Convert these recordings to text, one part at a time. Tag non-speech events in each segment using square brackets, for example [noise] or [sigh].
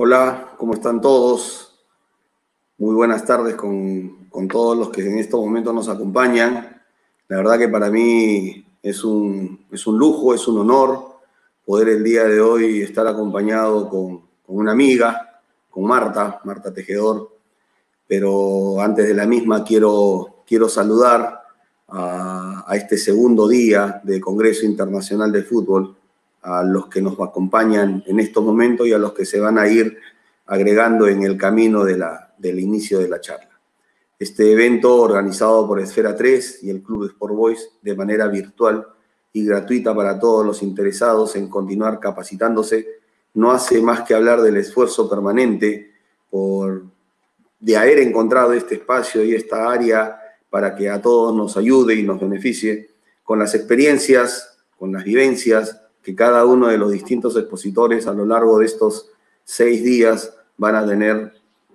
Hola, ¿cómo están todos? Muy buenas tardes con, todos los que en estos momentos nos acompañan. La verdad que para mí es un, es un lujo, es un honor poder el día de hoy estar acompañado con, una amiga, con Marta, Marta Tejedor. Pero antes de la misma quiero, quiero saludar a, a este segundo día del Congreso Internacional de Fútbol a los que nos acompañan en estos momentos y a los que se van a ir agregando en el camino del inicio de la charla. Este evento organizado por Esfera 3 y el Club Sport Boys de manera virtual y gratuita para todos los interesados en continuar capacitándose, no hace más que hablar del esfuerzo permanente por, de haber encontrado este espacio y esta área para que a todos nos ayude y nos beneficie con las experiencias, con las vivencias, que cada uno de los distintos expositores a lo largo de estos seis días van a tener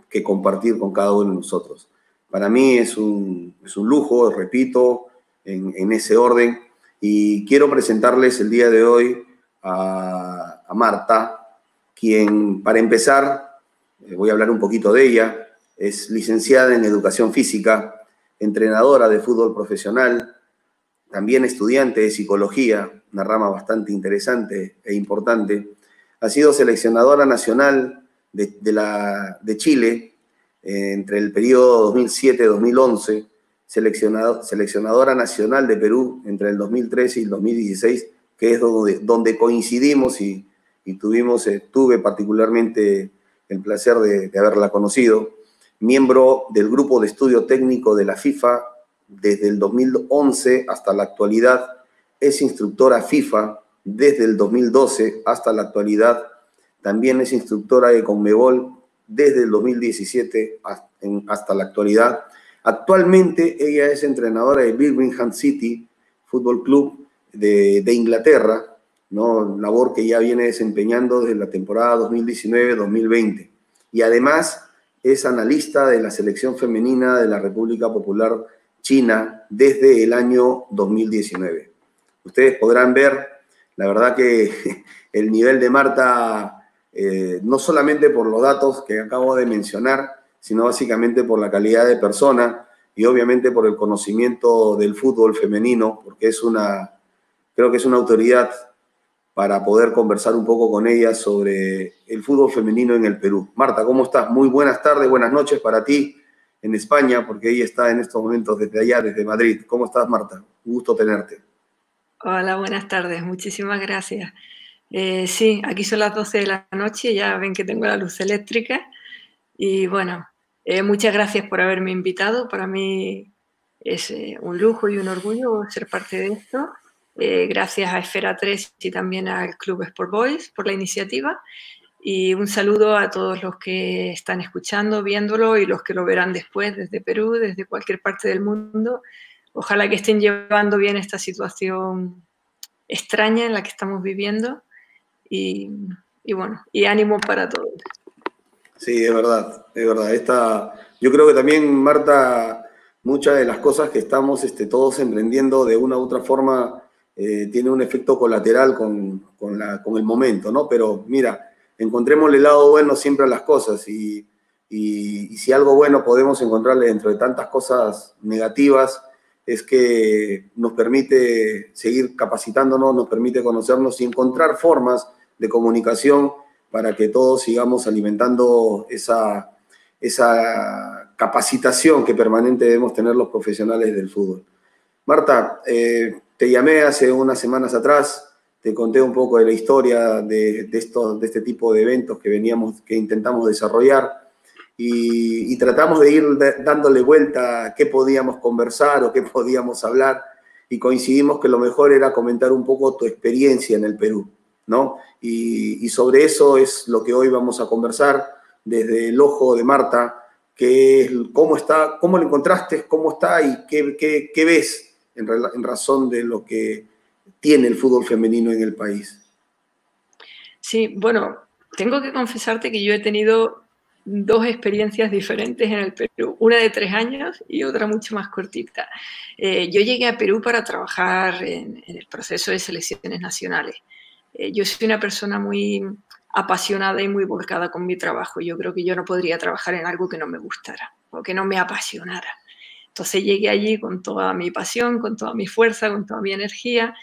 que compartir con cada uno de nosotros. Para mí es un, es un lujo, repito, en, ese orden, y quiero presentarles el día de hoy a, a Marta, quien, para empezar, eh, voy a hablar un poquito de ella, es licenciada en Educación Física, entrenadora de fútbol profesional, también estudiante de psicología, una rama bastante interesante e importante. Ha sido seleccionadora nacional de, Chile eh, entre el periodo 2007-2011, seleccionadora nacional de Perú entre el 2013 y el 2016, que es donde, coincidimos y, tuvimos, eh, tuve particularmente el placer de haberla conocido. Miembro del grupo de estudio técnico de la FIFA desde el 2011 hasta la actualidad, es instructora FIFA desde el 2012 hasta la actualidad, también es instructora de Conmebol desde el 2017 hasta la actualidad. Actualmente ella es entrenadora de Birmingham City Football Club de, de Inglaterra, ¿no? labor que ya viene desempeñando desde la temporada 2019-2020. Y además es analista de la selección femenina de la República Popular China desde el año 2019. Ustedes podrán ver, la verdad que [laughs] el nivel de Marta, eh, no solamente por los datos que acabo de mencionar, sino básicamente por la calidad de persona y obviamente por el conocimiento del fútbol femenino, porque es una, creo que es una autoridad para poder conversar un poco con ella sobre el fútbol femenino en el Perú. Marta, ¿cómo estás? Muy buenas tardes, buenas noches para ti en España, porque ella está en estos momentos desde allá, desde Madrid. ¿Cómo estás, Marta? Un gusto tenerte. Hola, buenas tardes. Muchísimas gracias. Eh, sí, aquí son las 12 de la noche, ya ven que tengo la luz eléctrica. Y bueno, eh, muchas gracias por haberme invitado. Para mí es eh, un lujo y un orgullo ser parte de esto. gracias a Esfera 3 y también al Club Sport Boys por la iniciativa. Y un saludo a todos los que están escuchando, viéndolo y los que lo verán después desde Perú, desde cualquier parte del mundo. Ojalá que estén llevando bien esta situación extraña en la que estamos viviendo. Y, bueno, y ánimo para todos. Sí, es verdad, es verdad. Esta, yo creo que también, Marta, muchas de las cosas que estamos este, todos emprendiendo de una u otra forma eh, tiene un efecto colateral con, con, la, con el momento, ¿no? Pero mira, encontremos el lado bueno siempre a las cosas y, si algo bueno podemos encontrarle dentro de tantas cosas negativas es que nos permite seguir capacitándonos, nos permite conocernos y encontrar formas de comunicación para que todos sigamos alimentando esa, esa capacitación que permanente debemos tener los profesionales del fútbol. Marta, eh, te llamé hace unas semanas atrás te conté un poco de la historia de, de, de este tipo de eventos que veníamos, que intentamos desarrollar y, tratamos de ir dándole vuelta a qué podíamos conversar o qué podíamos hablar y coincidimos que lo mejor era comentar un poco tu experiencia en el Perú, ¿no? Y, sobre eso es lo que hoy vamos a conversar desde el ojo de Marta, que es cómo está, cómo lo encontraste, cómo está y qué, qué, qué ves en, en razón de lo que tiene el fútbol femenino en el país? Sí, bueno, tengo que confesarte que yo he tenido dos experiencias diferentes en el Perú, una de tres años y otra mucho más cortita. Eh, yo llegué a Perú para trabajar en, el proceso de selecciones nacionales. Eh, yo soy una persona muy apasionada y muy volcada con mi trabajo. Yo creo que yo no podría trabajar en algo que no me gustara o que no me apasionara. Entonces llegué allí con toda mi pasión, con toda mi fuerza, con toda mi energía.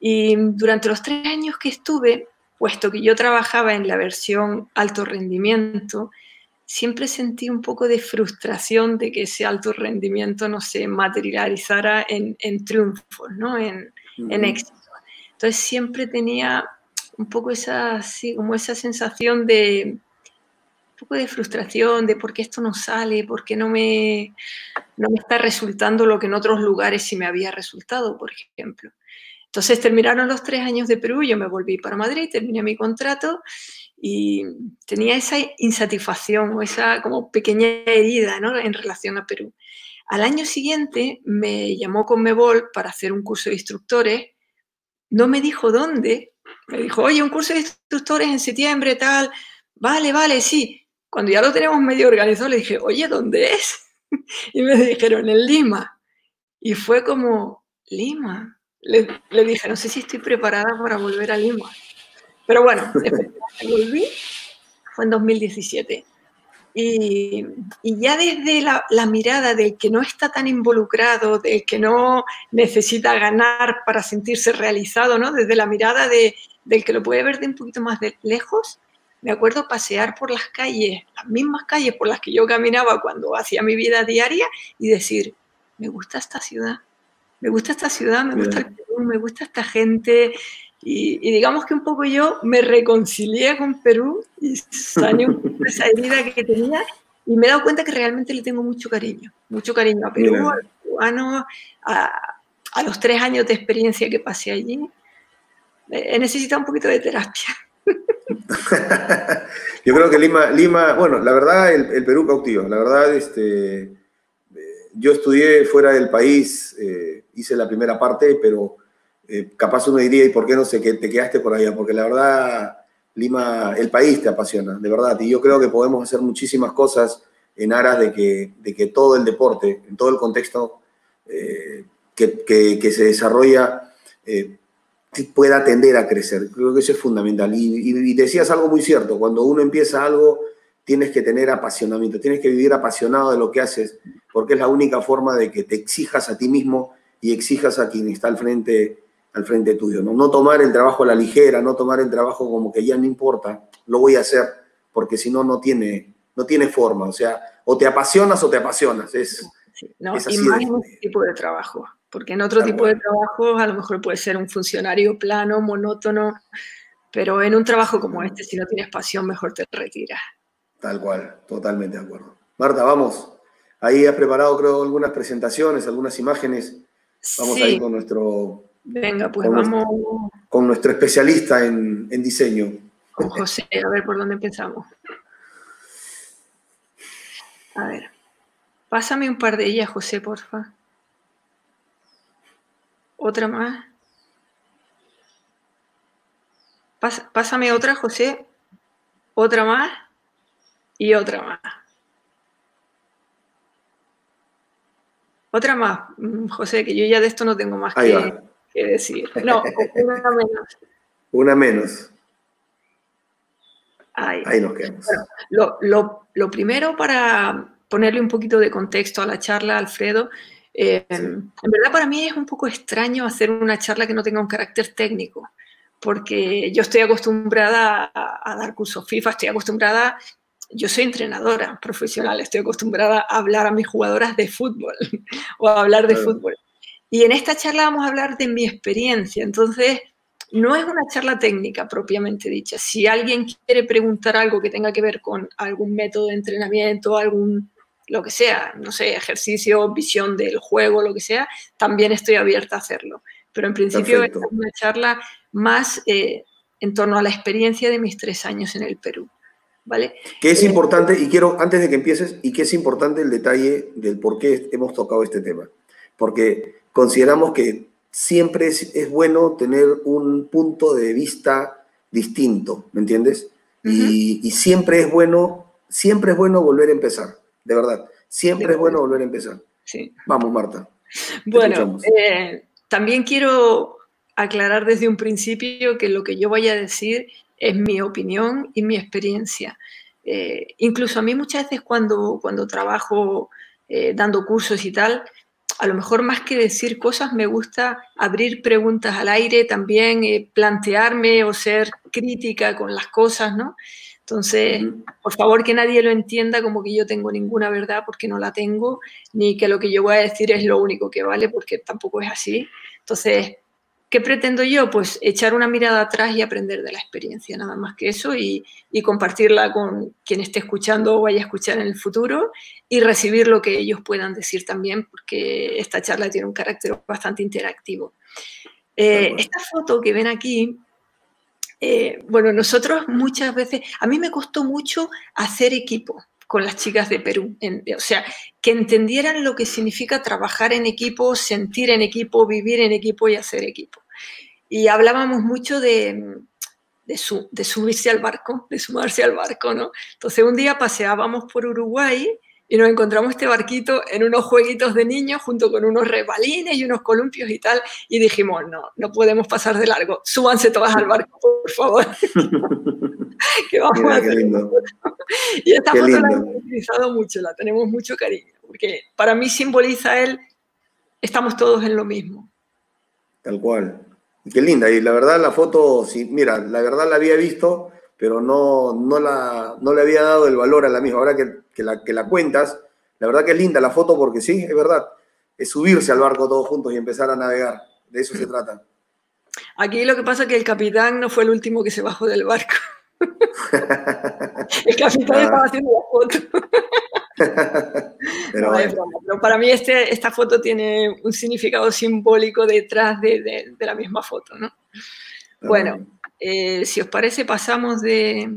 Y durante los tres años que estuve, puesto que yo trabajaba en la versión alto rendimiento, siempre sentí un poco de frustración de que ese alto rendimiento no se materializara en, en triunfos, ¿no? en, en éxito. Entonces siempre tenía un poco esa, sí, como esa sensación de un poco de frustración de por qué esto no sale, por qué no me, no me está resultando lo que en otros lugares sí me había resultado, por ejemplo. Entonces terminaron los tres años de Perú, yo me volví para Madrid, terminé mi contrato y tenía esa insatisfacción o esa como pequeña herida ¿no? en relación a Perú. Al año siguiente me llamó Conmebol para hacer un curso de instructores, no me dijo dónde, me dijo, oye, un curso de instructores en septiembre, tal, vale, vale, sí. Cuando ya lo tenemos medio organizado, le dije, oye, ¿dónde es? [laughs] Y me dijeron, en Lima. Y fue como, Lima. Le, le dije, no sé si estoy preparada para volver a Lima. Pero bueno, [laughs] volví, fue en 2017. Y, y ya desde la, la, mirada del que no está tan involucrado, del que no necesita ganar para sentirse realizado, ¿no? desde la mirada de, del que lo puede ver de un poquito más de lejos, me acuerdo pasear por las calles, las mismas calles por las que yo caminaba cuando hacía mi vida diaria y decir, me gusta esta ciudad, me gusta esta ciudad, me gusta el Perú, me gusta esta gente, y, digamos que un poco yo me reconcilié con Perú y sané [laughs] esa herida que tenía y me he dado cuenta que realmente le tengo mucho cariño, mucho cariño a Perú, a los cubanos, a, a, los tres años de experiencia que pasé allí. He necesitado un poquito de terapia. [laughs] yo creo que Lima, Lima bueno, la verdad, el, el Perú cautivo, la verdad, este, yo estudié fuera del país, eh, hice la primera parte, pero eh, capaz uno diría, ¿y por qué no sé que te quedaste por allá? Porque la verdad, Lima, el país te apasiona, de verdad. Y yo creo que podemos hacer muchísimas cosas en aras de que, de que todo el deporte, en todo el contexto eh, que, que, se desarrolla, eh, pueda tender a crecer. Creo que eso es fundamental. Y, y, decías algo muy cierto, cuando uno empieza algo, tienes que tener apasionamiento, tienes que vivir apasionado de lo que haces, porque es la única forma de que te exijas a ti mismo y exijas a quien está al frente al frente tuyo. ¿no? no tomar el trabajo a la ligera, no tomar el trabajo como que ya no importa, lo voy a hacer, porque si no, no tiene, no tiene forma. O sea, o te apasionas o te apasionas. Es, no, y más en este tipo de trabajo, porque en otro tipo de trabajo a lo mejor puede ser un funcionario plano, monótono, pero en un trabajo como este, si no tienes pasión, mejor te retiras. Tal cual, totalmente de acuerdo. Marta, vamos. Ahí has preparado, creo, algunas presentaciones, algunas imágenes. Vamos a ir con nuestro Venga, pues vamos. con nuestro especialista en, diseño. Con José, a ver por dónde empezamos. A ver. Pásame un par de ellas, José, porfa. Otra más. pásame otra, José. Otra más. Y otra más. Otra más, mm, José, que yo ya de esto no tengo más que, decir. No, una menos. [laughs] Una menos. Ahí, nos quedamos. lo, primero para ponerle un poquito de contexto a la charla, Alfredo, eh, en verdad para mí es un poco extraño hacer una charla que no tenga un carácter técnico, porque yo estoy acostumbrada a, dar cursos FIFA, estoy acostumbrada, yo soy entrenadora profesional, estoy acostumbrada a hablar a mis jugadoras de fútbol [laughs] o a hablar de fútbol. Y en esta charla vamos a hablar de mi experiencia. Entonces, no es una charla técnica propiamente dicha. Si alguien quiere preguntar algo que tenga que ver con algún método de entrenamiento, algún, lo que sea, no sé, ejercicio, visión del juego, lo que sea, también estoy abierta a hacerlo. Pero en principio es una charla más eh, en torno a la experiencia de mis tres años en el Perú. ¿Vale? Que es eh, importante, y quiero, antes de que empieces, y que es importante el detalle del por qué hemos tocado este tema. Porque consideramos que siempre es, bueno tener un punto de vista distinto, ¿me entiendes? y, siempre es bueno, siempre es bueno volver a empezar, de verdad. Siempre es bueno volver a empezar. Sí. Vamos, Marta. Bueno, eh, también quiero aclarar desde un principio que lo que yo vaya a decir es mi opinión y mi experiencia. Eh, incluso a mí muchas veces cuando, cuando trabajo eh, dando cursos y tal, a lo mejor más que decir cosas, me gusta abrir preguntas al aire, también eh, plantearme o ser crítica con las cosas, ¿no? Entonces, por favor, que nadie lo entienda como que yo tengo ninguna verdad porque no la tengo, ni que lo que yo voy a decir es lo único que vale porque tampoco es así. Entonces, ¿Qué pretendo yo? Pues echar una mirada atrás y aprender de la experiencia, nada más que eso, y, compartirla con quien esté escuchando o vaya a escuchar en el futuro y recibir lo que ellos puedan decir también, porque esta charla tiene un carácter bastante interactivo. Eh, esta foto que ven aquí, eh, bueno, nosotros muchas veces, a mí me costó mucho hacer equipo con las chicas de Perú. o sea, que entendieran lo que significa trabajar en equipo, sentir en equipo, vivir en equipo y hacer equipo. Y hablábamos mucho de, de, de subirse al barco, de sumarse al barco, ¿no? Entonces un día paseábamos por Uruguay y nos encontramos este barquito en unos jueguitos de niños junto con unos rebalines y unos columpios y tal, y dijimos, no, no podemos pasar de largo, súbanse todas al barco, por favor. [laughs] que vamos a hacer. y esta foto la hemos utilizado mucho, la tenemos mucho cariño, porque para mí simboliza él, estamos todos en lo mismo. Tal cual. Qué linda, y la verdad la foto, sí, mira, la verdad la había visto, pero no, no, la, no le había dado el valor a la misma. Ahora que, que, la, que la cuentas, la verdad que es linda la foto porque sí, es verdad, es subirse al barco todos juntos y empezar a navegar. De eso se trata. Aquí lo que pasa es que el capitán no fue el último que se bajó del barco. [laughs] el capitán estaba haciendo la foto. [laughs] pero, para mí este, esta foto tiene un significado simbólico detrás de, de, la misma foto, ¿no? Bueno, eh, si os parece, pasamos de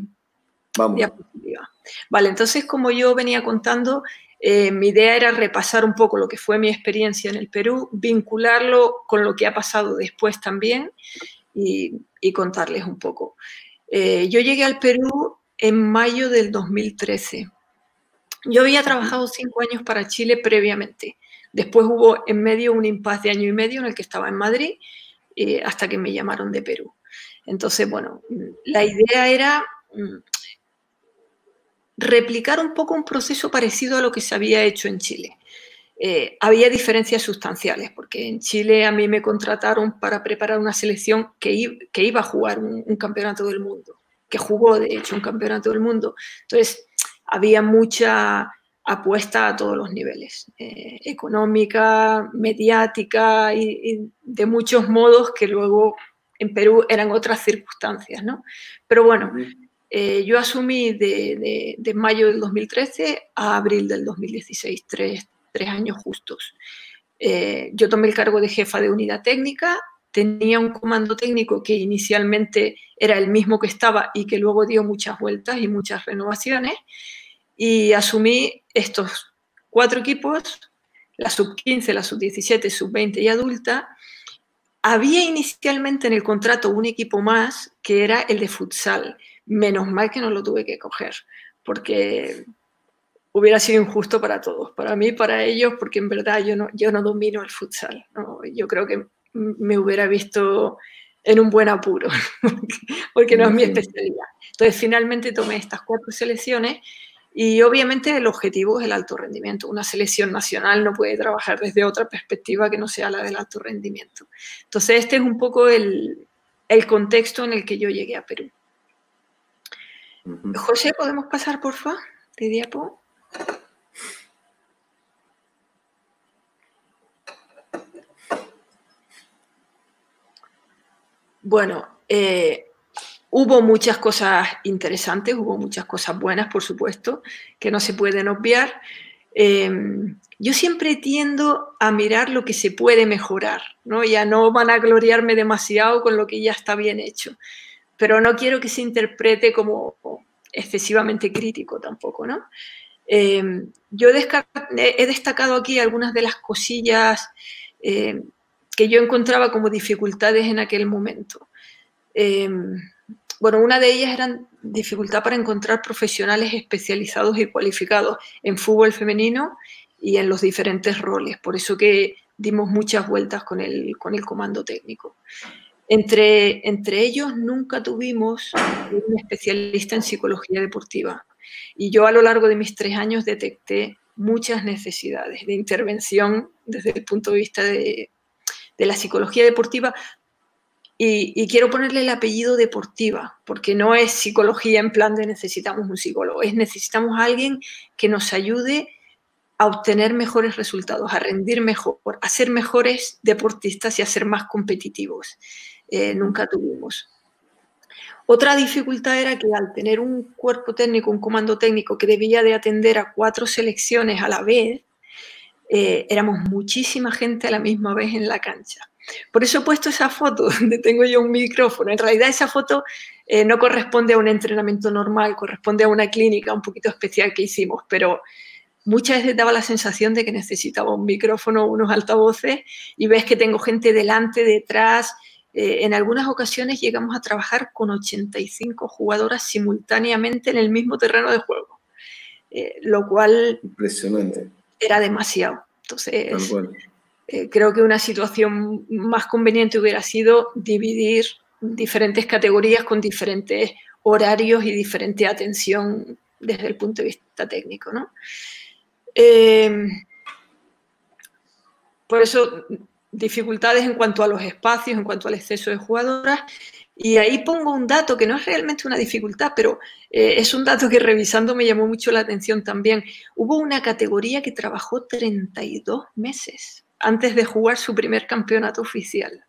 Vamos. diapositiva. Vale, entonces, como yo venía contando, eh, mi idea era repasar un poco lo que fue mi experiencia en el Perú, vincularlo con lo que ha pasado después también y, y contarles un poco. Eh, yo llegué al Perú en mayo del 2013. Yo había trabajado cinco años para Chile previamente. Después hubo en medio un impasse de año y medio en el que estaba en Madrid eh, hasta que me llamaron de Perú. Entonces, bueno, la idea era mm, replicar un poco un proceso parecido a lo que se había hecho en Chile. Eh, había diferencias sustanciales, porque en Chile a mí me contrataron para preparar una selección que, que iba a jugar un, campeonato del mundo, que jugó de hecho un campeonato del mundo. Entonces, había mucha apuesta a todos los niveles, eh, económica, mediática y, de muchos modos que luego en Perú eran otras circunstancias, ¿no? Pero bueno, eh, yo asumí de, de, mayo del 2013 a abril del 2016, tres, tres años justos. Eh, yo tomé el cargo de jefa de unidad técnica, tenía un comando técnico que inicialmente era el mismo que estaba y que luego dio muchas vueltas y muchas renovaciones, y asumí estos cuatro equipos, la sub-15, la sub-17, sub-20 y adulta. Había inicialmente en el contrato un equipo más que era el de futsal. Menos mal que no lo tuve que coger, porque hubiera sido injusto para todos, para mí, para ellos, porque en verdad yo no, yo no domino el futsal. Yo creo que me hubiera visto en un buen apuro, [laughs] porque no es mi especialidad. Entonces, finalmente tomé estas cuatro selecciones y obviamente el objetivo es el alto rendimiento. Una selección nacional no puede trabajar desde otra perspectiva que no sea la del alto rendimiento. Entonces, este es un poco el, el contexto en el que yo llegué a Perú. José, ¿podemos pasar, por favor, de diapo? Bueno, eh, hubo muchas cosas interesantes, hubo muchas cosas buenas, por supuesto, que no se pueden obviar. Em, yo siempre tiendo a mirar lo que se puede mejorar, ¿no? Ya no van a gloriarme demasiado con lo que ya está bien hecho, pero no quiero que se interprete como excesivamente crítico tampoco, ¿no? Em, yo he destacado aquí algunas de las cosillas em, que yo encontraba como dificultades en aquel momento. Bueno, una de ellas era dificultad para encontrar profesionales especializados y cualificados en fútbol femenino y en los diferentes roles. Por eso que dimos muchas vueltas con el, con el comando técnico. Entre, entre ellos nunca tuvimos un especialista en psicología deportiva. Y yo a lo largo de mis tres años detecté muchas necesidades de intervención desde el punto de vista de, de la psicología deportiva, y, quiero ponerle el apellido deportiva, porque no es psicología en plan de necesitamos un psicólogo, es necesitamos alguien que nos ayude a obtener mejores resultados, a rendir mejor, a ser mejores deportistas y a ser más competitivos. Eh, nunca tuvimos. Otra dificultad era que al tener un cuerpo técnico, un comando técnico que debía de atender a cuatro selecciones a la vez, eh, éramos muchísima gente a la misma vez en la cancha. Por eso he puesto esa foto [laughs] donde tengo yo un micrófono. En realidad esa foto eh, no corresponde a un entrenamiento normal, corresponde a una clínica un poquito especial que hicimos, pero muchas veces daba la sensación de que necesitaba un micrófono, unos altavoces y ves que tengo gente delante, detrás. Eh, en algunas ocasiones llegamos a trabajar con 85 jugadoras simultáneamente en el mismo terreno de juego, eh, lo cual Impresionante. era demasiado. Entonces, eh, creo que una situación más conveniente hubiera sido dividir diferentes categorías con diferentes horarios y diferente atención desde el punto de vista técnico. Eh, por eso, dificultades en cuanto a los espacios, en cuanto al exceso de jugadoras. Y ahí pongo un dato que no es realmente una dificultad, pero eh, es un dato que revisando me llamó mucho la atención también. Hubo una categoría que trabajó 32 meses antes de jugar su primer campeonato oficial.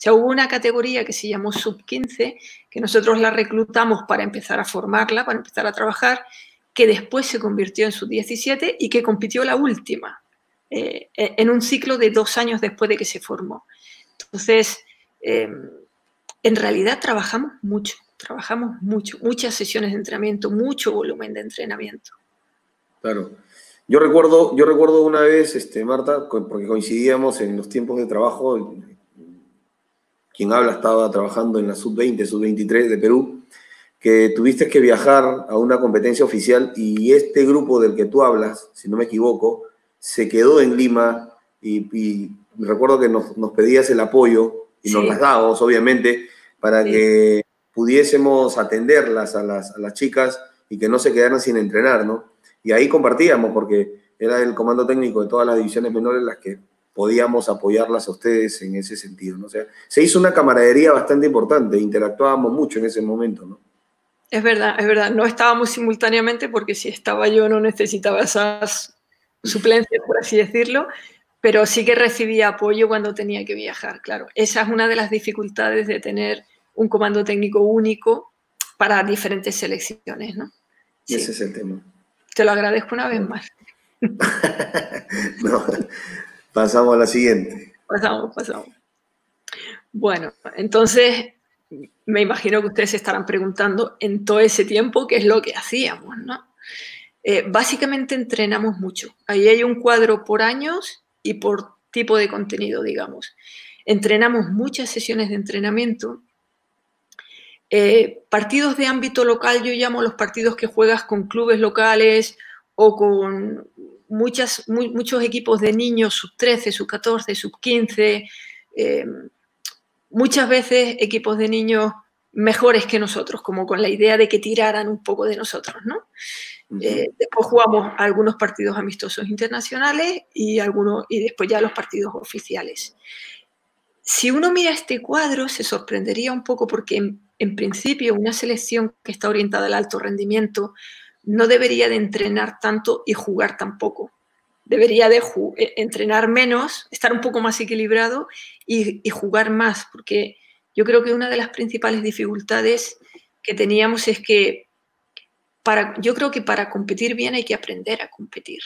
O sea, hubo una categoría que se llamó Sub-15, que nosotros la reclutamos para empezar a formarla, para empezar a trabajar, que después se convirtió en Sub-17 y que compitió la última, eh, en un ciclo de dos años después de que se formó. Entonces, em, en realidad trabajamos mucho, trabajamos mucho, muchas sesiones de entrenamiento, mucho volumen de entrenamiento. Claro. Yo recuerdo, yo recuerdo una vez, este, Marta, porque coincidíamos en los tiempos de trabajo, quien habla estaba trabajando en la sub-20, sub-23 de Perú, que tuviste que viajar a una competencia oficial y este grupo del que tú hablas, si no me equivoco, se quedó en Lima y, recuerdo que nos, pedías el apoyo y nos las dábamos, obviamente, para que pudiésemos atenderlas a las, a las chicas y que no se quedaran sin entrenar, ¿no? Y ahí compartíamos, porque era el comando técnico de todas las divisiones menores las que podíamos apoyarlas a ustedes en ese sentido. ¿no? O sea, se hizo una camaradería bastante importante, interactuábamos mucho en ese momento. ¿no? Es verdad, es verdad. No estábamos simultáneamente porque si estaba yo no necesitaba esas suplencias, por así decirlo, pero sí que recibía apoyo cuando tenía que viajar, claro. Esa es una de las dificultades de tener un comando técnico único para diferentes selecciones, ¿no? Y ese es el tema. Te lo agradezco una vez más. [laughs] pasamos a la siguiente. Pasamos, pasamos. Bueno, entonces me imagino que ustedes se estarán preguntando en todo ese tiempo qué es lo que hacíamos, ¿no? Eh, básicamente entrenamos mucho. Ahí hay un cuadro por años y por tipo de contenido, digamos. Entrenamos muchas sesiones de entrenamiento eh, partidos de ámbito local, yo llamo los partidos que juegas con clubes locales o con muchas, muchos equipos de niños, sub 13, sub 14, sub 15, eh, muchas veces equipos de niños mejores que nosotros, como con la idea de que tiraran un poco de nosotros, ¿no? Eh, después jugamos algunos partidos amistosos internacionales y, algunos, y después ya los partidos oficiales. Si uno mira este cuadro, se sorprendería un poco porque en principio, una selección que está orientada al alto rendimiento no debería de entrenar tanto y jugar tan poco. Debería de eh, entrenar menos, estar un poco más equilibrado y, jugar más, porque yo creo que una de las principales dificultades que teníamos es que para, yo creo que para competir bien hay que aprender a competir.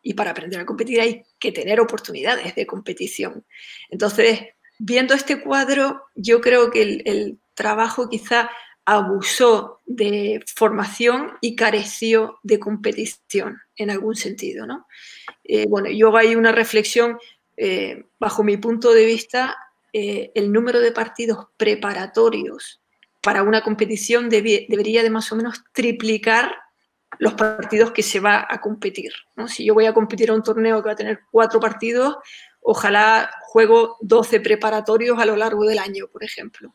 Y para aprender a competir hay que tener oportunidades de competición. Entonces, viendo este cuadro, yo creo que el trabajo quizá abusó de formación y careció de competición en algún sentido. ¿no? Eh, bueno, yo ahí una reflexión, eh, bajo mi punto de vista, eh, el número de partidos preparatorios para una competición debería de más o menos triplicar los partidos que se va a competir. Si yo voy a competir a un torneo que va a tener cuatro partidos, ojalá juego 12 preparatorios a lo largo del año, por ejemplo.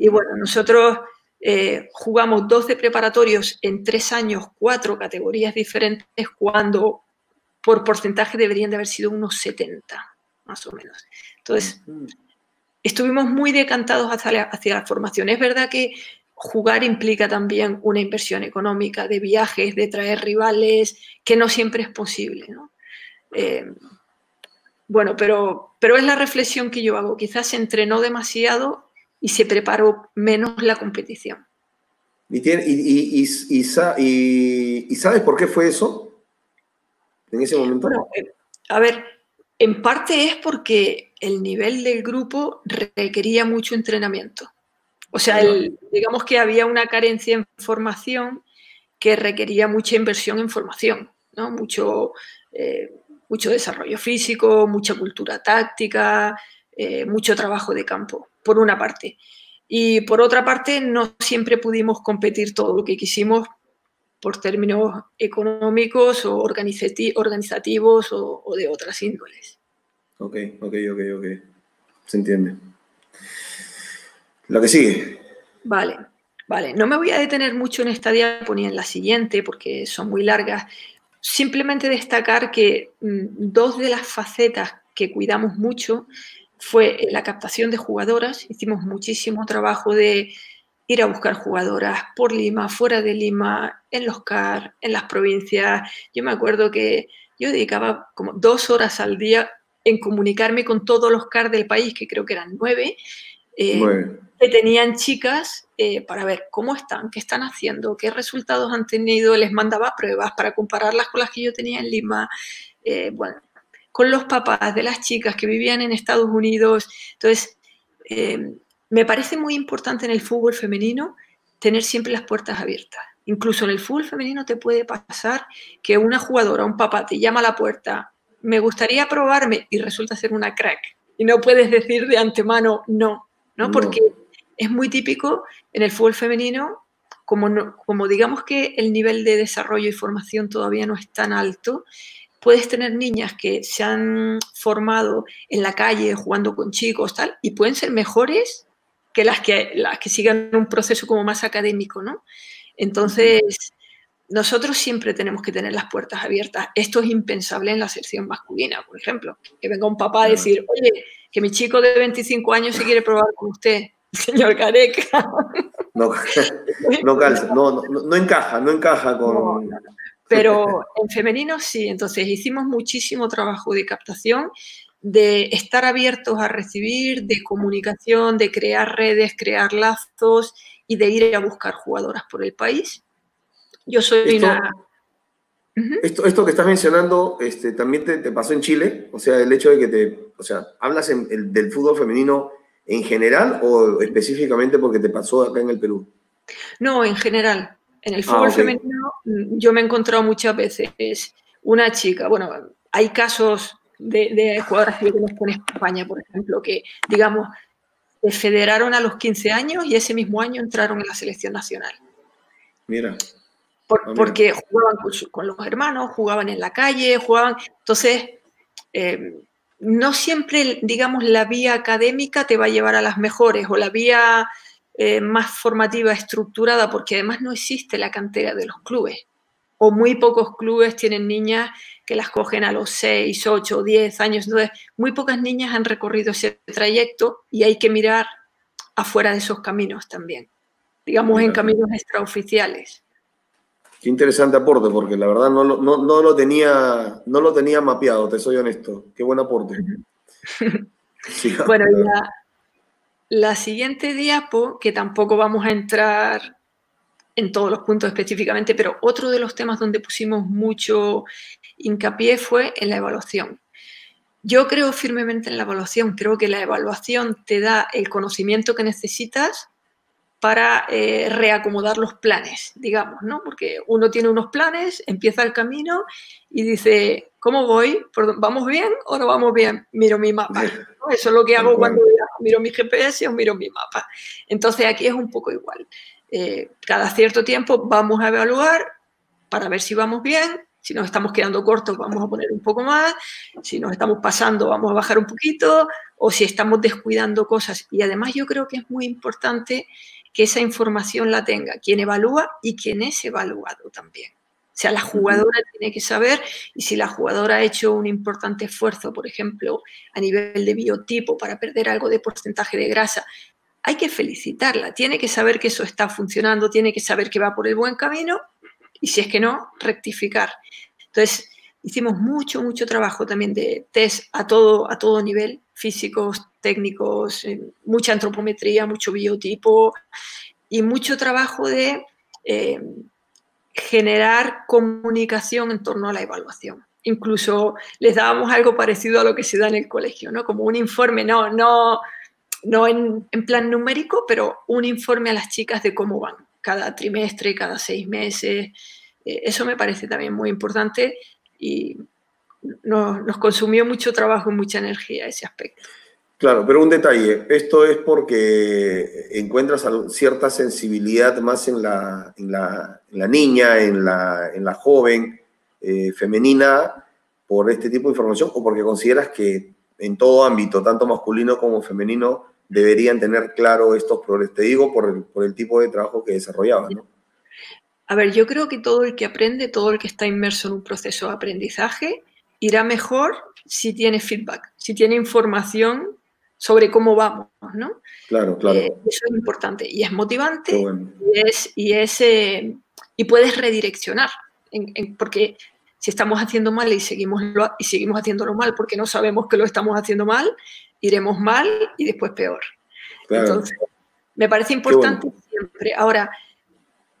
Y bueno, nosotros eh, jugamos 12 preparatorios en tres años, cuatro categorías diferentes, cuando por porcentaje deberían de haber sido unos 70, más o menos. Entonces, estuvimos muy decantados hacia hacia la formación. Es verdad que jugar implica también una inversión económica de viajes, de traer rivales, que no siempre es posible. Eh, bueno, pero, pero es la reflexión que yo hago. Quizás se entrenó demasiado y se preparó menos la competición. ¿Y, y, sabes por qué fue eso? En ese momento. Eh, a ver, en parte es porque el nivel del grupo requería mucho entrenamiento. O sea, digamos que había una carencia en formación que requería mucha inversión en formación, ¿no? Mucho, eh, mucho desarrollo físico, mucha cultura táctica, eh, mucho trabajo de campo, por una parte. Y por otra parte, no siempre pudimos competir todo lo que quisimos por términos económicos o organizativos o, o de otras índoles. Ok, ok, ok, ok. Se entiende. Lo que sigue. Vale, vale. No me voy a detener mucho en esta diapositiva ni en la siguiente porque son muy largas. Simplemente destacar que mm, dos de las facetas que cuidamos mucho fue la captación de jugadoras. Hicimos muchísimo trabajo de ir a buscar jugadoras por Lima, fuera de Lima, en los CAR, en las provincias. Yo me acuerdo que yo dedicaba como dos horas al día en comunicarme con todos los CAR del país, que creo que eran nueve, eh, que tenían chicas eh, para ver cómo están, qué están haciendo, qué resultados han tenido, les mandaba pruebas para compararlas con las que yo tenía en Lima, eh, bueno, con los papás de las chicas que vivían en Estados Unidos. Entonces, me parece muy importante en el fútbol femenino tener siempre las puertas abiertas. Incluso en el fútbol femenino te puede pasar que una jugadora, un papá, te llama a la puerta, me gustaría probarme y resulta ser una crack. Y no puedes decir de antemano no, ¿no? Porque es muy típico en el fútbol femenino, como, como digamos que el nivel de desarrollo y formación todavía no es tan alto, puedes tener niñas que se han formado en la calle jugando con chicos tal y pueden ser mejores que las que las que sigan un proceso como más académico, ¿no? Entonces, nosotros siempre tenemos que tener las puertas abiertas. Esto es impensable en la sección masculina, por ejemplo. Que venga un papá a decir, oye, que mi chico de 25 años se quiere probar con usted, [laughs] señor Careca. [laughs] No, no, no, encaja, no encaja con... [laughs] Pero en femenino sí, entonces hicimos muchísimo trabajo de captación, de estar abiertos a recibir, de comunicación, de crear redes, crear lazos y de ir a buscar jugadoras por el país. Yo soy una... Esto, esto que estás mencionando este, también te, pasó en Chile, o sea, el hecho de que te, o sea, ¿hablas del fútbol femenino en general o específicamente porque te pasó acá en el Perú? No, en general. En el fútbol ah, femenino mm, yo me he encontrado muchas veces una chica, bueno, hay casos de, de jugadoras que conozco en España, por ejemplo, que, digamos, se federaron a los 15 años y ese mismo año entraron en la selección nacional. Mira. Ah, porque jugaban con, los hermanos, jugaban en la calle, jugaban. Entonces, eh, no siempre, digamos, la vía académica te va a llevar a las mejores o la vía eh, más formativa estructurada, porque además no existe la cantera de los clubes. O muy pocos clubes tienen niñas que las cogen a los 6, 8, 10 años. Entonces, muy pocas niñas han recorrido ese trayecto y hay que mirar afuera de esos caminos también, digamos, en caminos extraoficiales. Qué interesante aporte, porque la verdad no, no, lo, tenía, no lo tenía mapeado, te soy honesto. Qué buen aporte. [laughs] bueno, la, la siguiente diapo, que tampoco vamos a entrar en todos los puntos específicamente, pero otro de los temas donde pusimos mucho hincapié fue en la evaluación. Yo creo firmemente en la evaluación, creo que la evaluación te da el conocimiento que necesitas para eh, reacomodar los planes, digamos, ¿no? Porque uno tiene unos planes, empieza el camino y dice, ¿cómo voy? ¿Vamos bien o no vamos bien? Miro mi mapa. Eso es lo que hago cuando miro mi GPS o miro mi mapa. Entonces aquí es un poco igual. Eh, cada cierto tiempo vamos a evaluar para ver si vamos bien. Si nos estamos quedando cortos, vamos a poner un poco más. Si nos estamos pasando, vamos a bajar un poquito. O si estamos descuidando cosas. Y además yo creo que es muy importante que esa información la tenga quien evalúa y quien es evaluado también. O sea, la jugadora tiene que saber y si la jugadora ha hecho un importante esfuerzo, por ejemplo, a nivel de biotipo para perder algo de porcentaje de grasa, hay que felicitarla, tiene que saber que eso está funcionando, tiene que saber que va por el buen camino y si es que no, rectificar. Entonces, hicimos mucho, mucho trabajo también de test a todo, a todo nivel, físicos, técnicos, eh, mucha antropometría, mucho biotipo y mucho trabajo de eh, generar comunicación en torno a la evaluación. Incluso les dábamos algo parecido a lo que se da en el colegio, ¿no? Como un informe, no, no, no en, plan numérico, pero un informe a las chicas de cómo van cada trimestre, cada seis meses. Eh, eso me parece también muy importante y nos, consumió mucho trabajo y mucha energía ese aspecto. Claro, pero un detalle, esto es porque encuentras cierta sensibilidad más en la, niña, en la, joven, eh, femenina, por este tipo de información, o porque consideras que en todo ámbito, tanto masculino como femenino, deberían tener claro estos progresos. Te digo por el, tipo de trabajo que desarrollabas, ¿no? A ver, yo creo que todo el que aprende, todo el que está inmerso en un proceso de aprendizaje, irá mejor si tiene feedback, si tiene información sobre cómo vamos, ¿no? Claro, claro. Eh, eso es importante y es motivante y, es, y, es, eh, y puedes redireccionar, porque si estamos haciendo mal y seguimos, y seguimos haciéndolo mal porque no sabemos que lo estamos haciendo mal, iremos mal y después peor. Entonces, me parece importante siempre. Ahora,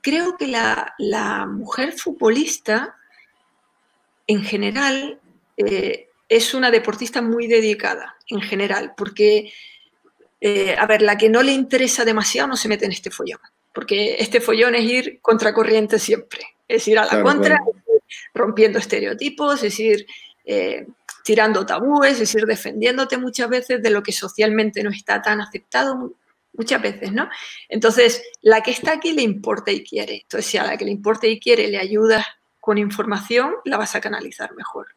creo que la, mujer futbolista, en general, eh, es una deportista muy dedicada, en general, porque, eh, a ver, la que no le interesa demasiado no se mete en este follón, porque este follón es ir contracorriente siempre, es ir a la contra, rompiendo estereotipos, es ir eh, tirando tabúes, es decir, defendiéndote muchas veces de lo que socialmente no está tan aceptado, muchas veces, ¿no? Entonces, la que está aquí le importa y quiere. Entonces, si a la que le importa y quiere le ayudas con información, la vas a canalizar mejor.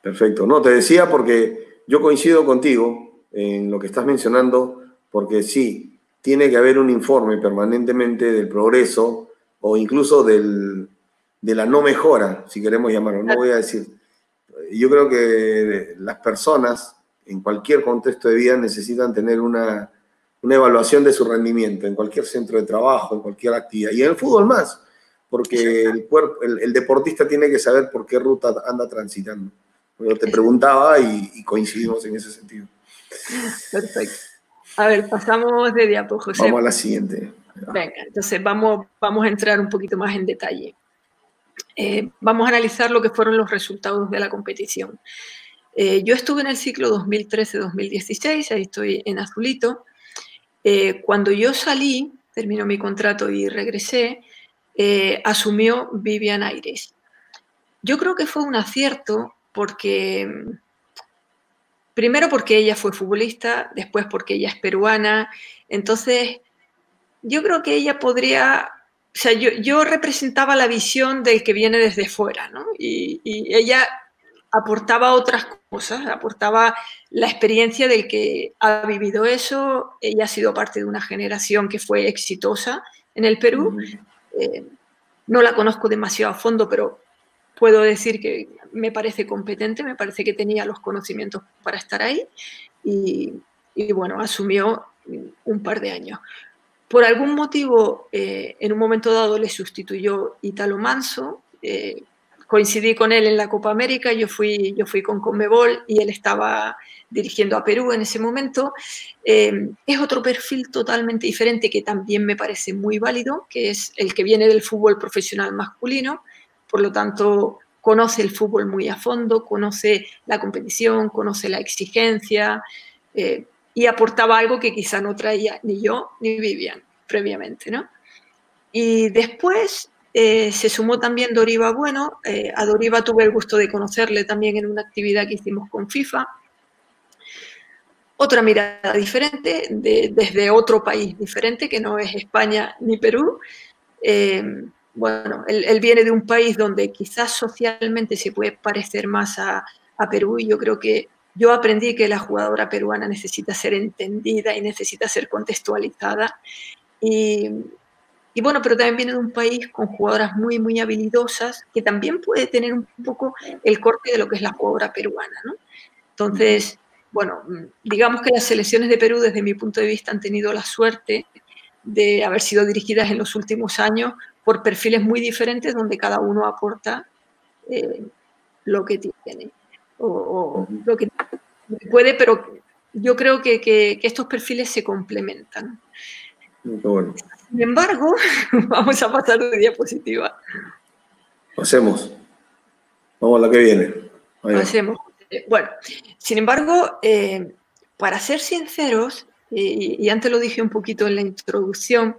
Perfecto. No, te decía porque yo coincido contigo en lo que estás mencionando, porque sí, tiene que haber un informe permanentemente del progreso o incluso del, de la no mejora, si queremos llamarlo. No voy a decir yo creo que las personas en cualquier contexto de vida necesitan tener una, evaluación de su rendimiento en cualquier centro de trabajo, en cualquier actividad. Y en el fútbol más, porque el, cuerpo, el, deportista tiene que saber por qué ruta anda transitando. Yo te preguntaba y, coincidimos en ese sentido. Perfecto. A ver, pasamos de diapo, José. Vamos a la siguiente. Venga, entonces vamos, vamos a entrar un poquito más en detalle. Eh, vamos a analizar lo que fueron los resultados de la competición. Eh, yo estuve en el ciclo 2013-2016, ahí estoy en azulito. Eh, cuando yo salí, terminó mi contrato y regresé, asumió Vivian Aires. Yo creo que fue un acierto porque, primero porque ella fue futbolista, después porque ella es peruana, entonces yo creo que ella podría o sea, yo, representaba la visión del que viene desde fuera, ¿no? Y, ella aportaba otras cosas, aportaba la experiencia del que ha vivido eso, ella ha sido parte de una generación que fue exitosa en el Perú. Eh, no la conozco demasiado a fondo, pero puedo decir que me parece competente, me parece que tenía los conocimientos para estar ahí y, bueno, asumió un par de años. Por algún motivo, eh, en un momento dado le sustituyó Italo Manso. Eh, coincidí con él en la Copa América, yo fui, yo fui con Conmebol y él estaba dirigiendo a Perú en ese momento. Eh, es otro perfil totalmente diferente que también me parece muy válido, que es el que viene del fútbol profesional masculino, por lo tanto conoce el fútbol muy a fondo, conoce la competición, conoce la exigencia, y aportaba algo que quizá no traía ni yo ni Vivian previamente, ¿no? Y después eh, se sumó también Doriva Bueno. Eh, a Doriva tuve el gusto de conocerle también en una actividad que hicimos con FIFA. Otra mirada diferente, desde otro país diferente, que no es España ni Perú. Eh, bueno, él, viene de un país donde quizás socialmente se puede parecer más a, a Perú y yo creo que yo aprendí que la jugadora peruana necesita ser entendida y necesita ser contextualizada. Y, y, bueno, pero también viene de un país con jugadoras muy, muy habilidosas, que también puede tener un poco el corte de lo que es la jugadora peruana, ¿no? Entonces, bueno, digamos que las selecciones de Perú, desde mi punto de vista, han tenido la suerte de haber sido dirigidas en los últimos años por perfiles muy diferentes donde cada uno aporta eh, lo que tiene o, lo que puede, pero yo creo que, estos perfiles se complementan. Sin embargo, [laughs] vamos a pasar de diapositiva. Pasemos. Vamos a la que viene. Pasemos. Bueno, sin embargo, eh, para ser sinceros, y, antes lo dije un poquito en la introducción,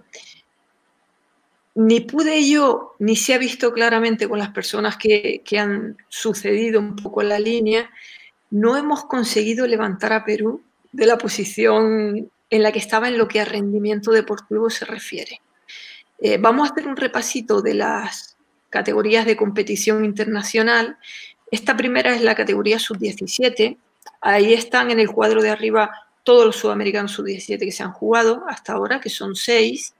ni pude yo, ni se ha visto claramente con las personas que, han sucedido un poco en la línea, no hemos conseguido levantar a Perú de la posición en la que estaba en lo que a rendimiento deportivo se refiere. Eh, vamos a hacer un repasito de las categorías de competición internacional. Esta primera es la categoría sub-17. Ahí están en el cuadro de arriba todos los sudamericanos sub-17 que se han jugado hasta ahora, que son seis.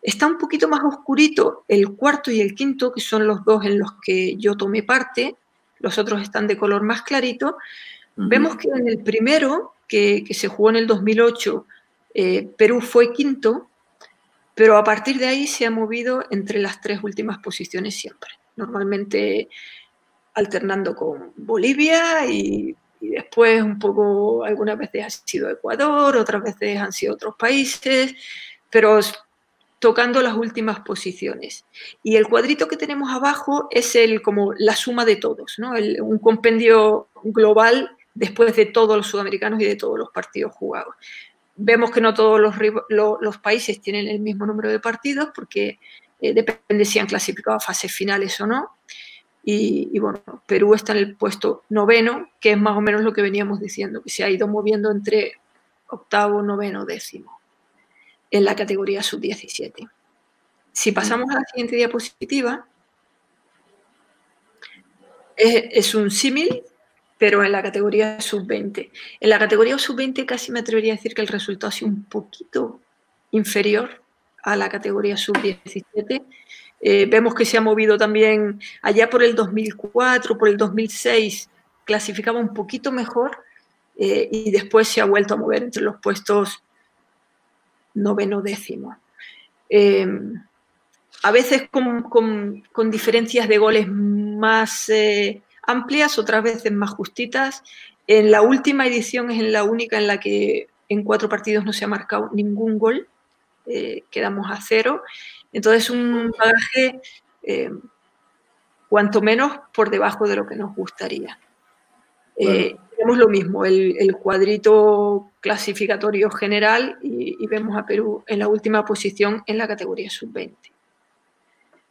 Está un poquito más oscurito el cuarto y el quinto, que son los dos en los que yo tomé parte. Los otros están de color más clarito. Vemos que en el primero, que, se jugó en el 2008, eh, Perú fue quinto, pero a partir de ahí se ha movido entre las tres últimas posiciones siempre. Normalmente alternando con Bolivia y, después un poco, algunas veces ha sido Ecuador, otras veces han sido otros países, pero tocando las últimas posiciones. Y el cuadrito que tenemos abajo es el, como la suma de todos, ¿no? un compendio global después de todos los sudamericanos y de todos los partidos jugados. Vemos que no todos los, países tienen el mismo número de partidos porque eh, depende si han clasificado a fases finales o no. Y, y, bueno, Perú está en el puesto noveno, que es más o menos lo que veníamos diciendo, que se ha ido moviendo entre octavo, noveno, décimo en la categoría sub-17. Si pasamos a la siguiente diapositiva, es, un símil, pero en la categoría sub-20. En la categoría sub-20 casi me atrevería a decir que el resultado ha sido un poquito inferior a la categoría sub-17. Eh, vemos que se ha movido también allá por el 2004, por el 2006, clasificaba un poquito mejor eh, y después se ha vuelto a mover entre los puestos noveno décimo. Eh, a veces con, diferencias de goles más eh, amplias, otras veces más justitas. En la última edición es en la única en la que en cuatro partidos no se ha marcado ningún gol, eh, quedamos a cero. Entonces un bagaje cuanto menos por debajo de lo que nos gustaría vemos lo mismo, el, cuadrito clasificatorio general y, vemos a Perú en la última posición en la categoría sub-20.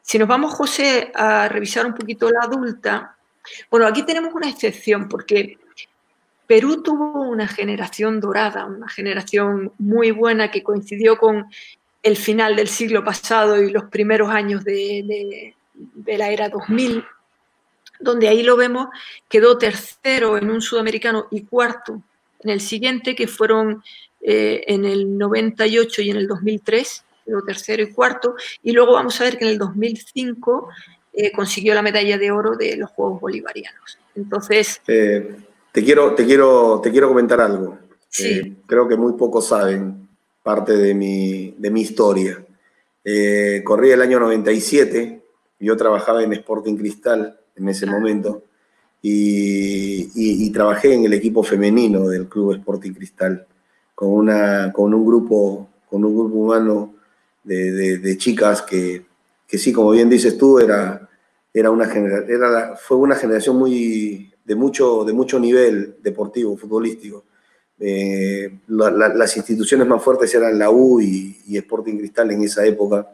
Si nos vamos, José, a revisar un poquito la adulta, bueno, aquí tenemos una excepción porque Perú tuvo una generación dorada, una generación muy buena que coincidió con el final del siglo pasado y los primeros años de, la era 2000 donde ahí lo vemos, quedó tercero en un sudamericano y cuarto en el siguiente, que fueron eh, en el 98 y en el 2003, quedó tercero y cuarto, y luego vamos a ver que en el 2005 eh, consiguió la medalla de oro de los Juegos Bolivarianos. Entonces... Eh, te, quiero, te, quiero, te quiero comentar algo. creo que muy pocos saben parte de mi, de mi historia. corrí el año 97, yo trabajaba en Sporting Cristal, en ese momento. Y, trabajé en el equipo femenino del Club Sporting Cristal, con, una, con, un, grupo, con un grupo humano de, chicas que, que, sí, como bien dices tú, era, era una era fue una generación muy, de, mucho, de mucho nivel deportivo, futbolístico. Eh, las instituciones más fuertes eran la U y, y Sporting Cristal en esa época,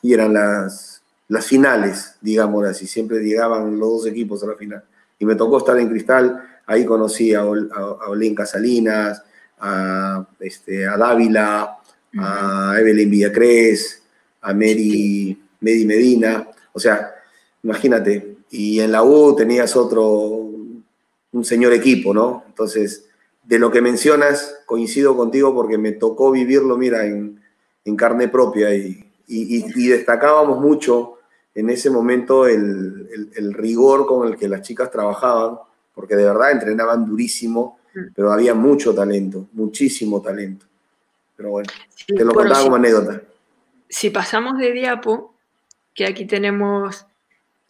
y eran las, las finales, digamos así, siempre llegaban los dos equipos a la final. Y me tocó estar en Cristal, ahí conocí a, a, Olenka Salinas, a, este, a Dávila, a Evelyn Villacrés, a Mary, Medi Medina, o sea, imagínate, y en la U tenías otro, un señor equipo, ¿no? Entonces, de lo que mencionas, coincido contigo porque me tocó vivirlo, mira, en, carne propia y, destacábamos mucho en ese momento el, rigor con el que las chicas trabajaban, porque de verdad entrenaban durísimo, mm. pero había mucho talento, muchísimo talento. Pero bueno, te lo contaba como anécdota. Si pasamos de diapo, que aquí tenemos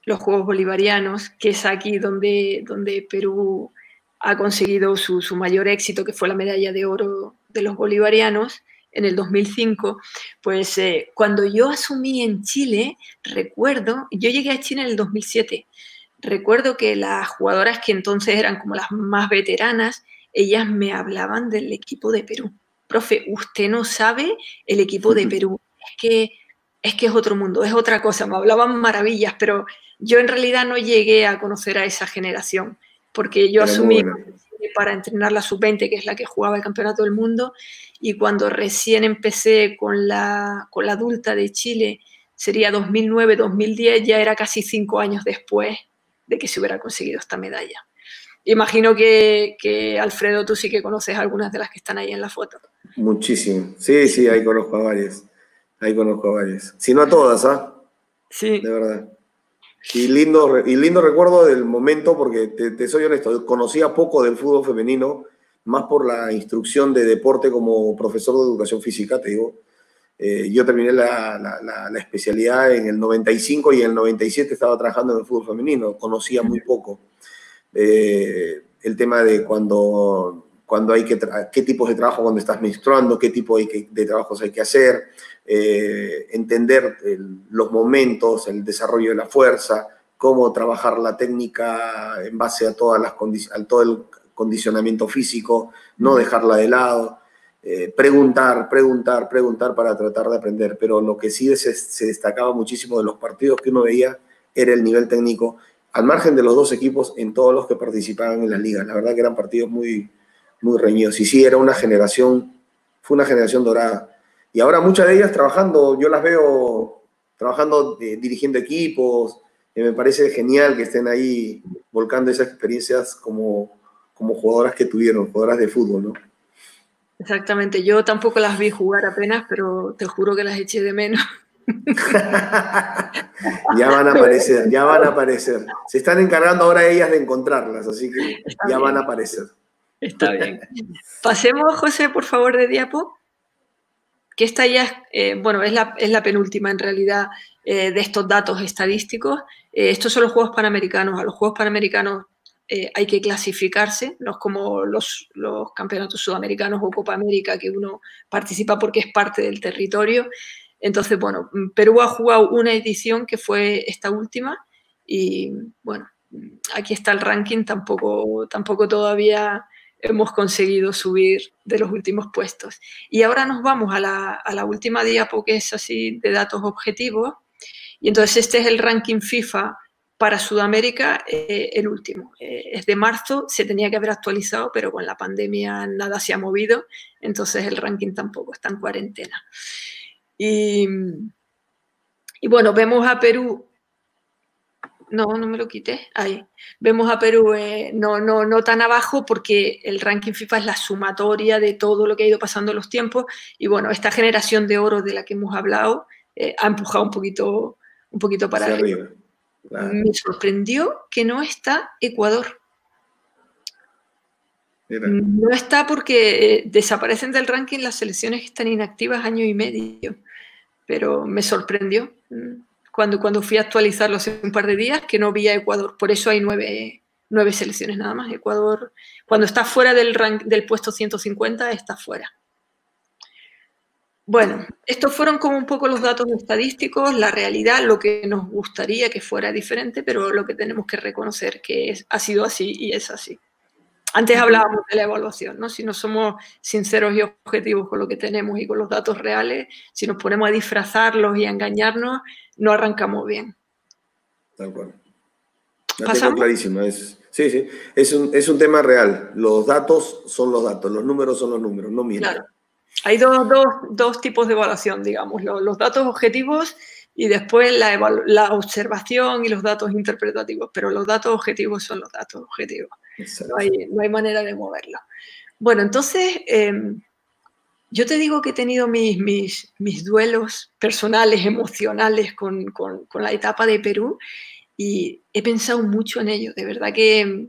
los Juegos Bolivarianos, que es aquí donde, donde Perú ha conseguido su, mayor éxito, que fue la medalla de oro de los bolivarianos en el 2005, pues eh, cuando yo asumí en Chile, recuerdo, yo llegué a Chile en el 2007, recuerdo que las jugadoras que entonces eran como las más veteranas, ellas me hablaban del equipo de Perú. Profe, usted no sabe el equipo de Perú, es que es que es otro mundo, es otra cosa, me hablaban maravillas, pero yo en realidad no llegué a conocer a esa generación, porque yo asumí para entrenar la sub-20, que es la que jugaba el campeonato del mundo, y cuando recién empecé con la, con la adulta de Chile, sería 2009-2010, ya era casi cinco años después de que se hubiera conseguido esta medalla. Imagino que, que, Alfredo, tú sí que conoces algunas de las que están ahí en la foto. Muchísimo. Sí, sí, ahí conozco a varias. Ahí conozco a varias. Si no a todas, ¿ah? Sí. De verdad. Y lindo, y lindo recuerdo del momento, porque te, soy honesto, conocía poco del fútbol femenino, más por la instrucción de deporte como profesor de educación física, te digo. Eh, yo terminé la, la, especialidad en el 95 y en el 97 estaba trabajando en el fútbol femenino, conocía muy poco. Eh, el tema de cuando, cuando hay que, qué tipos de trabajo cuando estás menstruando, qué tipo de, de trabajos hay que hacer, eh, entender los momentos, el desarrollo de la fuerza, cómo trabajar la técnica en base a, todas las a todo el condicionamiento físico, no dejarla de lado, eh, preguntar, preguntar, preguntar para tratar de aprender. Pero lo que sí se, se, destacaba muchísimo de los partidos que uno veía era el nivel técnico, al margen de los dos equipos en todos los que participaban en la liga. La verdad que eran partidos muy, muy reñidos. Y sí, era una generación, fue una generación dorada y ahora muchas de ellas trabajando, yo las veo trabajando, eh, dirigiendo equipos, y me parece genial que estén ahí volcando esas experiencias como, como jugadoras que tuvieron, jugadoras de fútbol, ¿no? Exactamente, yo tampoco las vi jugar apenas, pero te juro que las eché de menos. [laughs] ya van a aparecer, ya van a aparecer. Se están encargando ahora ellas de encontrarlas, así que ya van a aparecer. Está bien. Pasemos, José, por favor, de diapo que esta ya es, eh, bueno, es la, es la, penúltima en realidad eh, de estos datos estadísticos. Eh, estos son los Juegos Panamericanos. A los Juegos Panamericanos hay que clasificarse, no es como los, los, campeonatos sudamericanos o Copa América, que uno participa porque es parte del territorio. Entonces, bueno, Perú ha jugado una edición que fue esta última y, bueno, aquí está el ranking, tampoco, tampoco todavía hemos conseguido subir de los últimos puestos. Y ahora nos vamos a la, última diapo que es así de datos objetivos. Y entonces este es el ranking FIFA para Sudamérica, eh, el último. Eh, es de marzo, se tenía que haber actualizado, pero con la pandemia nada se ha movido, entonces el ranking tampoco está en cuarentena. Y, y bueno, vemos a Perú no, no me lo quité. Ahí. Vemos a Perú eh, no, no, no tan abajo porque el ranking FIFA es la sumatoria de todo lo que ha ido pasando en los tiempos. Y bueno, esta generación de oro de la que hemos hablado eh, ha empujado un poquito, un poquito para arriba. Me sorprendió que no está Ecuador. No está porque eh, desaparecen del ranking las selecciones que están inactivas año y medio. Pero me sorprendió. Cuando, cuando fui a actualizarlo hace un par de días, que no vi a Ecuador. Por eso hay nueve, nueve selecciones nada más. Ecuador, cuando está fuera del, rank, del puesto 150, está fuera. Bueno, estos fueron como un poco los datos estadísticos, la realidad, lo que nos gustaría que fuera diferente, pero lo que tenemos que reconocer que es, ha sido así y es así. Antes hablábamos de la evaluación, ¿no? Si no somos sinceros y objetivos con lo que tenemos y con los datos reales, si nos ponemos a disfrazarlos y a engañarnos, no arrancamos bien. Tal cual. La clarísimo. Es, sí, sí. Es un, es un, tema real. Los datos son los datos, los números son los números, no mienten. Hay dos, dos, dos, tipos de evaluación, digamos. Los, los, datos objetivos y después la, observación y los datos interpretativos, pero los datos objetivos son los datos objetivos. No hay, no hay, manera de moverlos. Bueno, entonces, em, yo te digo que he tenido mis, mis, mis duelos personales, emocionales con, con, la etapa de Perú y he pensado mucho en ello, de verdad que...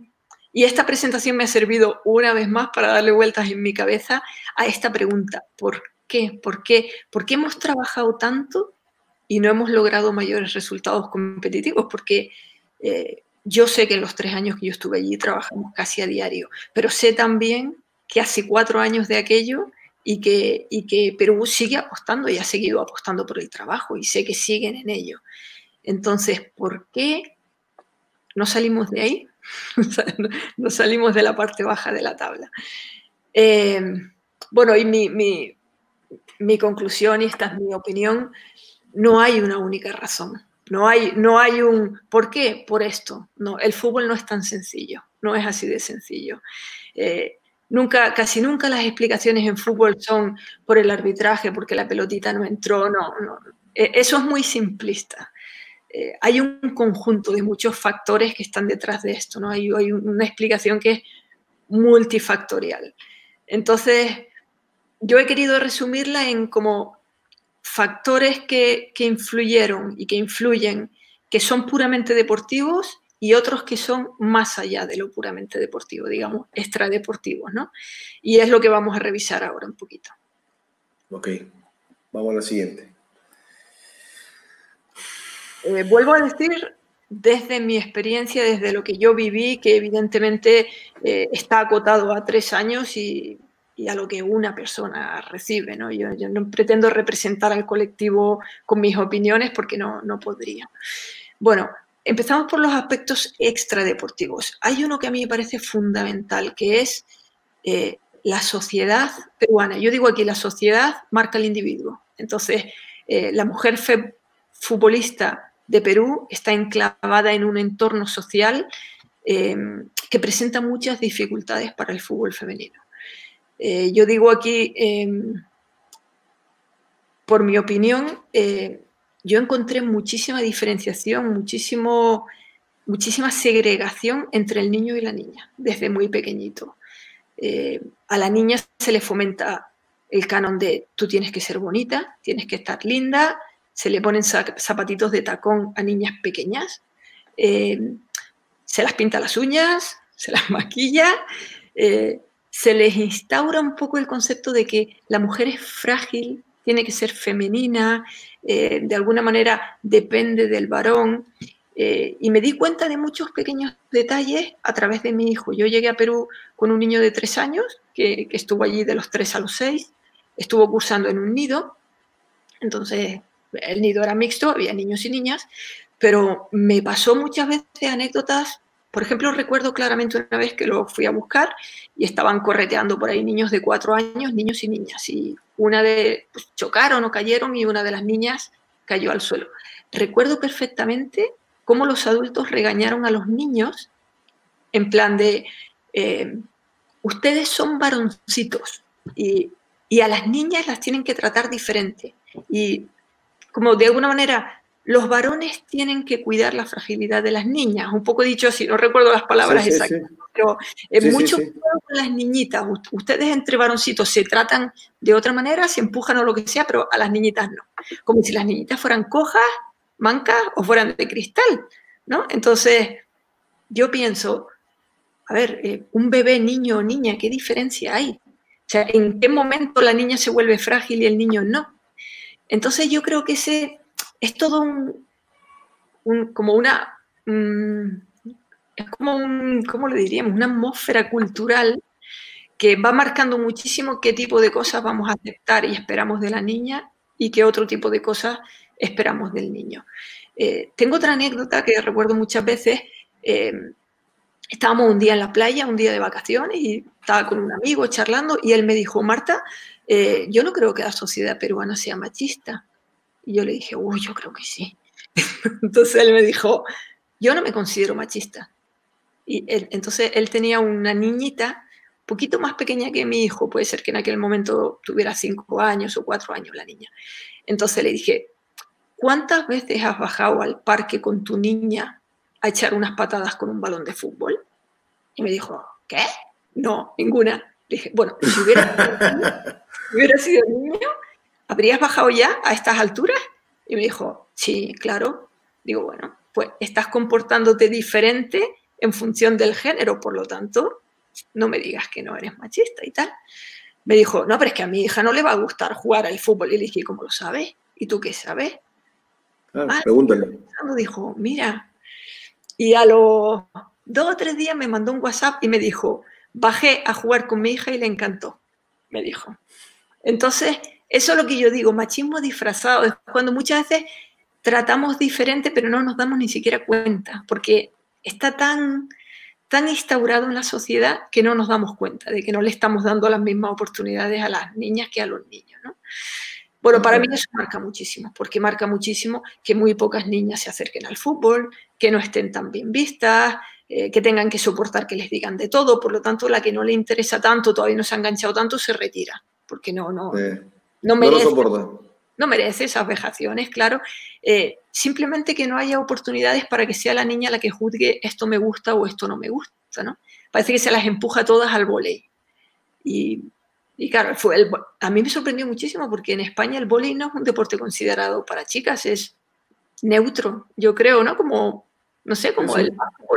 Y esta presentación me ha servido una vez más para darle vueltas en mi cabeza a esta pregunta, ¿por qué? ¿Por qué? ¿Por qué hemos trabajado tanto y no hemos logrado mayores resultados competitivos, porque eh, yo sé que en los tres años que yo estuve allí trabajamos casi a diario, pero sé también que hace cuatro años de aquello y que, y que Perú sigue apostando y ha seguido apostando por el trabajo y sé que siguen en ello. Entonces, ¿por qué no salimos de ahí? [laughs] no salimos de la parte baja de la tabla. Eh, bueno, y mi, mi, mi conclusión, y esta es mi opinión, no hay una única razón. No hay, no hay un ¿por qué? Por esto. No, el fútbol no es tan sencillo, no es así de sencillo. Eh, nunca, casi nunca las explicaciones en fútbol son por el arbitraje, porque la pelotita no entró, no. E, eso es muy simplista. Eh, hay un conjunto de muchos factores que están detrás de esto, ¿no? Hay, hay una explicación que es multifactorial. Entonces, yo he querido resumirla en como factores que, influyeron y que influyen, que son puramente deportivos y otros que son más allá de lo puramente deportivo, digamos, extradeportivos, ¿no? Y es lo que vamos a revisar ahora un poquito. Ok, vamos a la siguiente. Eh, vuelvo a decir, desde mi experiencia, desde lo que yo viví, que evidentemente eh, está acotado a tres años y y a lo que una persona recibe. ¿no? Yo, no pretendo representar al colectivo con mis opiniones porque no, no podría. Bueno, empezamos por los aspectos extradeportivos. Hay uno que a mí me parece fundamental, que es eh, la sociedad peruana. Yo digo aquí, la sociedad marca al individuo. Entonces, eh, la mujer futbolista de Perú está enclavada en un entorno social eh, que presenta muchas dificultades para el fútbol femenino. Eh, yo digo aquí, em, por mi opinión, yo encontré muchísima diferenciación, muchísimo, muchísima segregación entre el niño y la niña, desde muy pequeñito. Eh, a la niña se le fomenta el canon de tú tienes que ser bonita, tienes que estar linda, se le ponen zapatitos de tacón a niñas pequeñas, se las pinta las uñas, se las [laughs] maquilla, se les instaura un poco el concepto de que la mujer es frágil, tiene que ser femenina, eh, de alguna manera depende del varón. Eh, y me di cuenta de muchos pequeños detalles a través de mi hijo. Yo llegué a Perú con un niño de tres años, que, estuvo allí de los tres a los seis, estuvo cursando en un nido, entonces el nido era mixto, había niños y niñas, pero me pasó muchas veces anécdotas por ejemplo, recuerdo claramente una vez que lo fui a buscar y estaban correteando por ahí niños de cuatro años, niños y niñas, y una de pues, chocaron o cayeron y una de las niñas cayó al suelo. Recuerdo perfectamente cómo los adultos regañaron a los niños en plan de, eh, ustedes son varoncitos y, y a las niñas las tienen que tratar diferente. Y como de alguna manera los varones tienen que cuidar la fragilidad de las niñas, un poco dicho así, no recuerdo las palabras exactas, pero en mucho con las niñitas, ustedes entre varoncitos se tratan de otra manera, se empujan o lo que sea, pero a las niñitas no, como si las niñitas fueran cojas, mancas o fueran de cristal, ¿no? Entonces, yo pienso, a ver, eh, un bebé, niño o niña, ¿qué diferencia hay? O sea, ¿en qué momento la niña se vuelve frágil y el niño no? Entonces yo creo que ese es todo un, como una, mm, es como un, ¿cómo le diríamos? Una atmósfera cultural que va marcando muchísimo qué tipo de cosas vamos a aceptar y esperamos de la niña y qué otro tipo de cosas esperamos del niño. Eh, tengo otra anécdota que recuerdo muchas veces. Eh, estábamos un día en la playa, un día de vacaciones, y estaba con un amigo charlando y él me dijo, Marta, eh, yo no creo que la sociedad peruana sea machista. Y yo le dije, uy, yo creo que sí. [laughs] entonces él me dijo, yo no me considero machista. Y entonces él tenía una niñita, poquito más pequeña que mi hijo, puede ser que en aquel momento tuviera cinco años o cuatro años la niña. Entonces le dije, ¿cuántas veces has bajado al parque con tu niña a echar unas patadas con un balón de fútbol? Y me dijo, ¿qué? No, ninguna. Le dije, bueno, si hubiera, hubiera sido niño, [laughs] ¿habrías bajado ya a estas alturas? Y me dijo, sí, claro. Digo, bueno, pues estás comportándote diferente en función del género, por lo tanto, no me digas que no eres machista y tal. Me dijo, no, pero es que a mi hija no le va a gustar jugar al fútbol. Y le dije, ¿cómo lo sabes? ¿Y tú qué sabes? Ah, pregúntale. Dijo, mira. Y a los dos o tres días me mandó un WhatsApp y me dijo, bajé a jugar con mi hija y le encantó. Me dijo. Entonces, eso es lo que yo digo, machismo disfrazado, es cuando muchas veces tratamos diferente, pero no nos damos ni siquiera cuenta, porque está tan, tan instaurado en la sociedad que no nos damos cuenta de que no le estamos dando las mismas oportunidades a las niñas que a los niños. ¿no? Bueno, para mí eso marca muchísimo, porque marca muchísimo que muy pocas niñas se acerquen al fútbol, que no estén tan bien vistas, eh, que tengan que soportar que les digan de todo, por lo tanto la que no le interesa tanto, todavía no se ha enganchado tanto, se retira, porque no, no, no merece, no, merece esas vejaciones, claro. Eh, simplemente que no haya oportunidades para que sea la niña la que juzgue esto me gusta o esto no me gusta, ¿no? Parece que se las empuja todas al volei. Y, y claro, fue el, a mí me sorprendió muchísimo porque en España el volei no es un deporte considerado para chicas, es neutro, yo creo, ¿no? Como no sé, como el,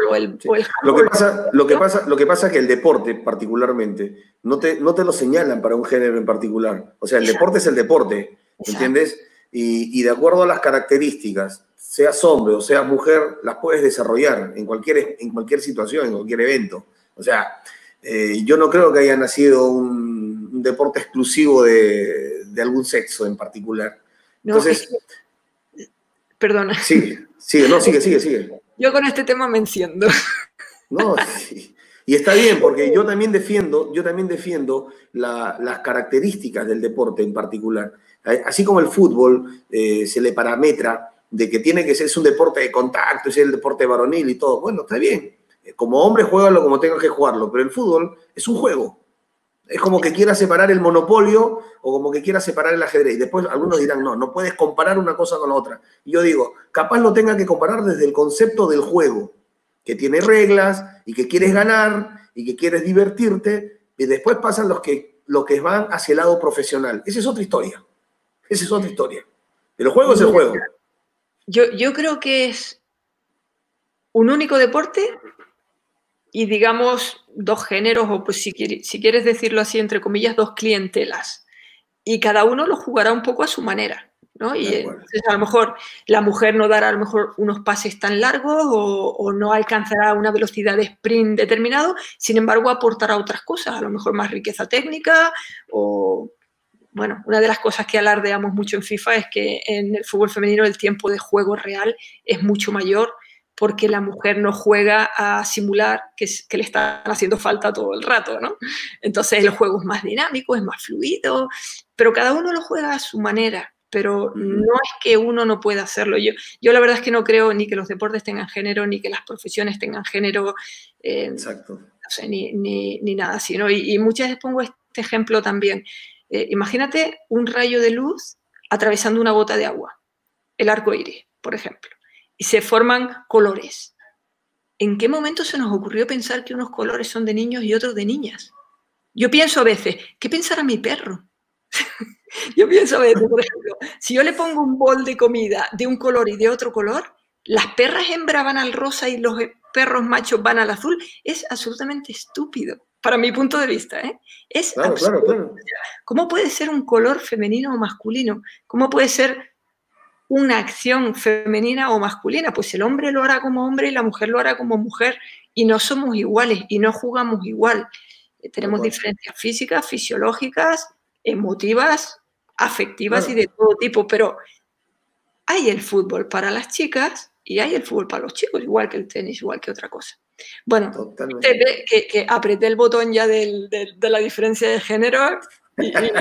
o el, lo que pasa, lo que pasa, lo que pasa es que el deporte particularmente no te, no te lo señalan para un género en particular. O sea, el deporte es el deporte, ¿entiendes? Y, de acuerdo a las características, seas hombre o seas mujer, las puedes desarrollar en cualquier, en cualquier situación, en cualquier evento. O sea, eh, yo no creo que haya nacido un, deporte exclusivo de, algún sexo en particular. Entonces, perdona. Sigue, sigue, no, sigue, sigue, sigue. Yo con este tema me enciendo. [laughs] No, y está bien, porque yo también defiendo, yo también defiendo las características del deporte en particular. Así como el fútbol eh, se le parametra de que tiene que ser un deporte de contacto, es el deporte varonil y todo. Bueno, está bien. Como hombre, juégalo como tengas que jugarlo, pero el fútbol es un juego. Es como que quiera separar el monopolio o como que quiera separar el ajedrez. Y después algunos dirán, no, no puedes comparar una cosa con la otra. Y yo digo, capaz lo tenga que comparar desde el concepto del juego, que tiene reglas y que quieres ganar y que quieres divertirte. Y después pasan los que, los que van hacia el lado profesional. Esa es otra historia. Esa es otra historia. El juego es el juego. Yo, yo creo que es un único deporte y digamos dos géneros, o pues si, si quieres decirlo así, entre comillas, dos clientelas. Y cada uno lo jugará un poco a su manera. ¿no? Y entonces a lo mejor la mujer no dará a lo mejor unos pases tan largos o, o, no alcanzará una velocidad de sprint determinado, sin embargo aportará otras cosas, a lo mejor más riqueza técnica o, bueno, una de las cosas que alardeamos mucho en FIFA es que en el fútbol femenino el tiempo de juego real es mucho mayor porque la mujer no juega a simular que, que, le están haciendo falta todo el rato, ¿no? Entonces el juego es más dinámico, es más fluido, pero cada uno lo juega a su manera, pero no es que uno no pueda hacerlo. Yo, yo la verdad es que no creo ni que los deportes tengan género, ni que las profesiones tengan género, eh, Exacto. No sé, ni, ni, ni, nada así, ¿no? Y, y, muchas veces pongo este ejemplo también. Eh, imagínate un rayo de luz atravesando una gota de agua, el arco iris, por ejemplo y se forman colores. ¿En qué momento se nos ocurrió pensar que unos colores son de niños y otros de niñas? Yo pienso a veces, ¿qué pensará mi perro? [laughs] yo pienso a veces, por ejemplo, si yo le pongo un bol de comida de un color y de otro color, las perras hembras van al rosa y los perros machos van al azul, es absolutamente estúpido, para mi punto de vista. ¿eh? Es claro, claro, claro. ¿Cómo puede ser un color femenino o masculino? ¿Cómo puede ser una acción femenina o masculina, pues el hombre lo hará como hombre y la mujer lo hará como mujer y no somos iguales y no jugamos igual. Eh, tenemos diferencias físicas, fisiológicas, emotivas, afectivas y de todo tipo, pero hay el fútbol para las chicas y hay el fútbol para los chicos, igual que el tenis, igual que otra cosa. Bueno, que, que, apreté el botón ya de la diferencia de género y, y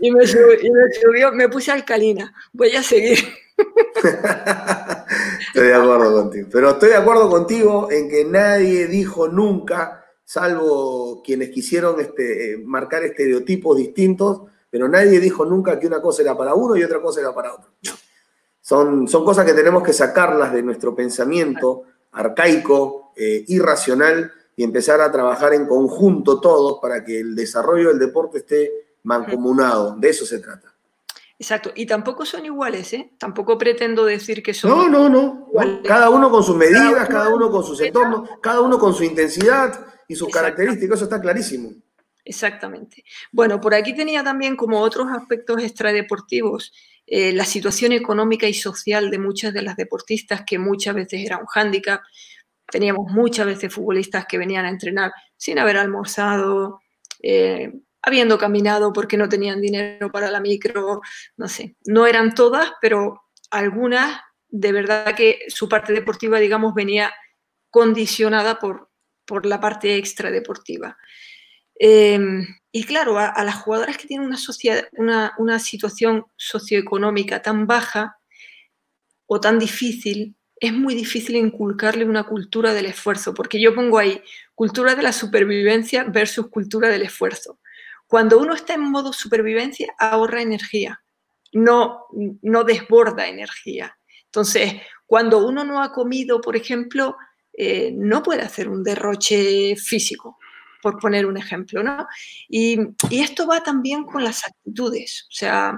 me, subió, me puse alcalina. Voy a seguir. [laughs] estoy de acuerdo contigo. Pero estoy de acuerdo contigo en que nadie dijo nunca, salvo quienes quisieron este, marcar estereotipos distintos, pero nadie dijo nunca que una cosa era para uno y otra cosa era para otro. Son, son cosas que tenemos que sacarlas de nuestro pensamiento arcaico, eh, irracional, y empezar a trabajar en conjunto todos para que el desarrollo del deporte esté mancomunado. De eso se trata. Exacto, y tampoco son iguales, ¿eh? Tampoco pretendo decir que son. No, no, no. Cada uno con sus medidas, cada uno con sus entornos, cada uno con su intensidad y sus características, eso está clarísimo. Exactamente. Bueno, por aquí tenía también como otros aspectos extradeportivos eh, la situación económica y social de muchas de las deportistas, que muchas veces era un hándicap. Teníamos muchas veces futbolistas que venían a entrenar sin haber almorzado, eh, habiendo caminado porque no tenían dinero para la micro, no sé. No eran todas, pero algunas de verdad que su parte deportiva, digamos, venía condicionada por, por la parte extradeportiva. Em, y claro, a, las jugadoras que tienen una, una, situación socioeconómica tan baja o tan difícil, es muy difícil inculcarle una cultura del esfuerzo, porque yo pongo ahí cultura de la supervivencia versus cultura del esfuerzo. Cuando uno está en modo supervivencia, ahorra energía, no, no desborda energía. Entonces, cuando uno no ha comido, por ejemplo, eh, no puede hacer un derroche físico por poner un ejemplo, ¿no? Y, esto va también con las actitudes, o sea,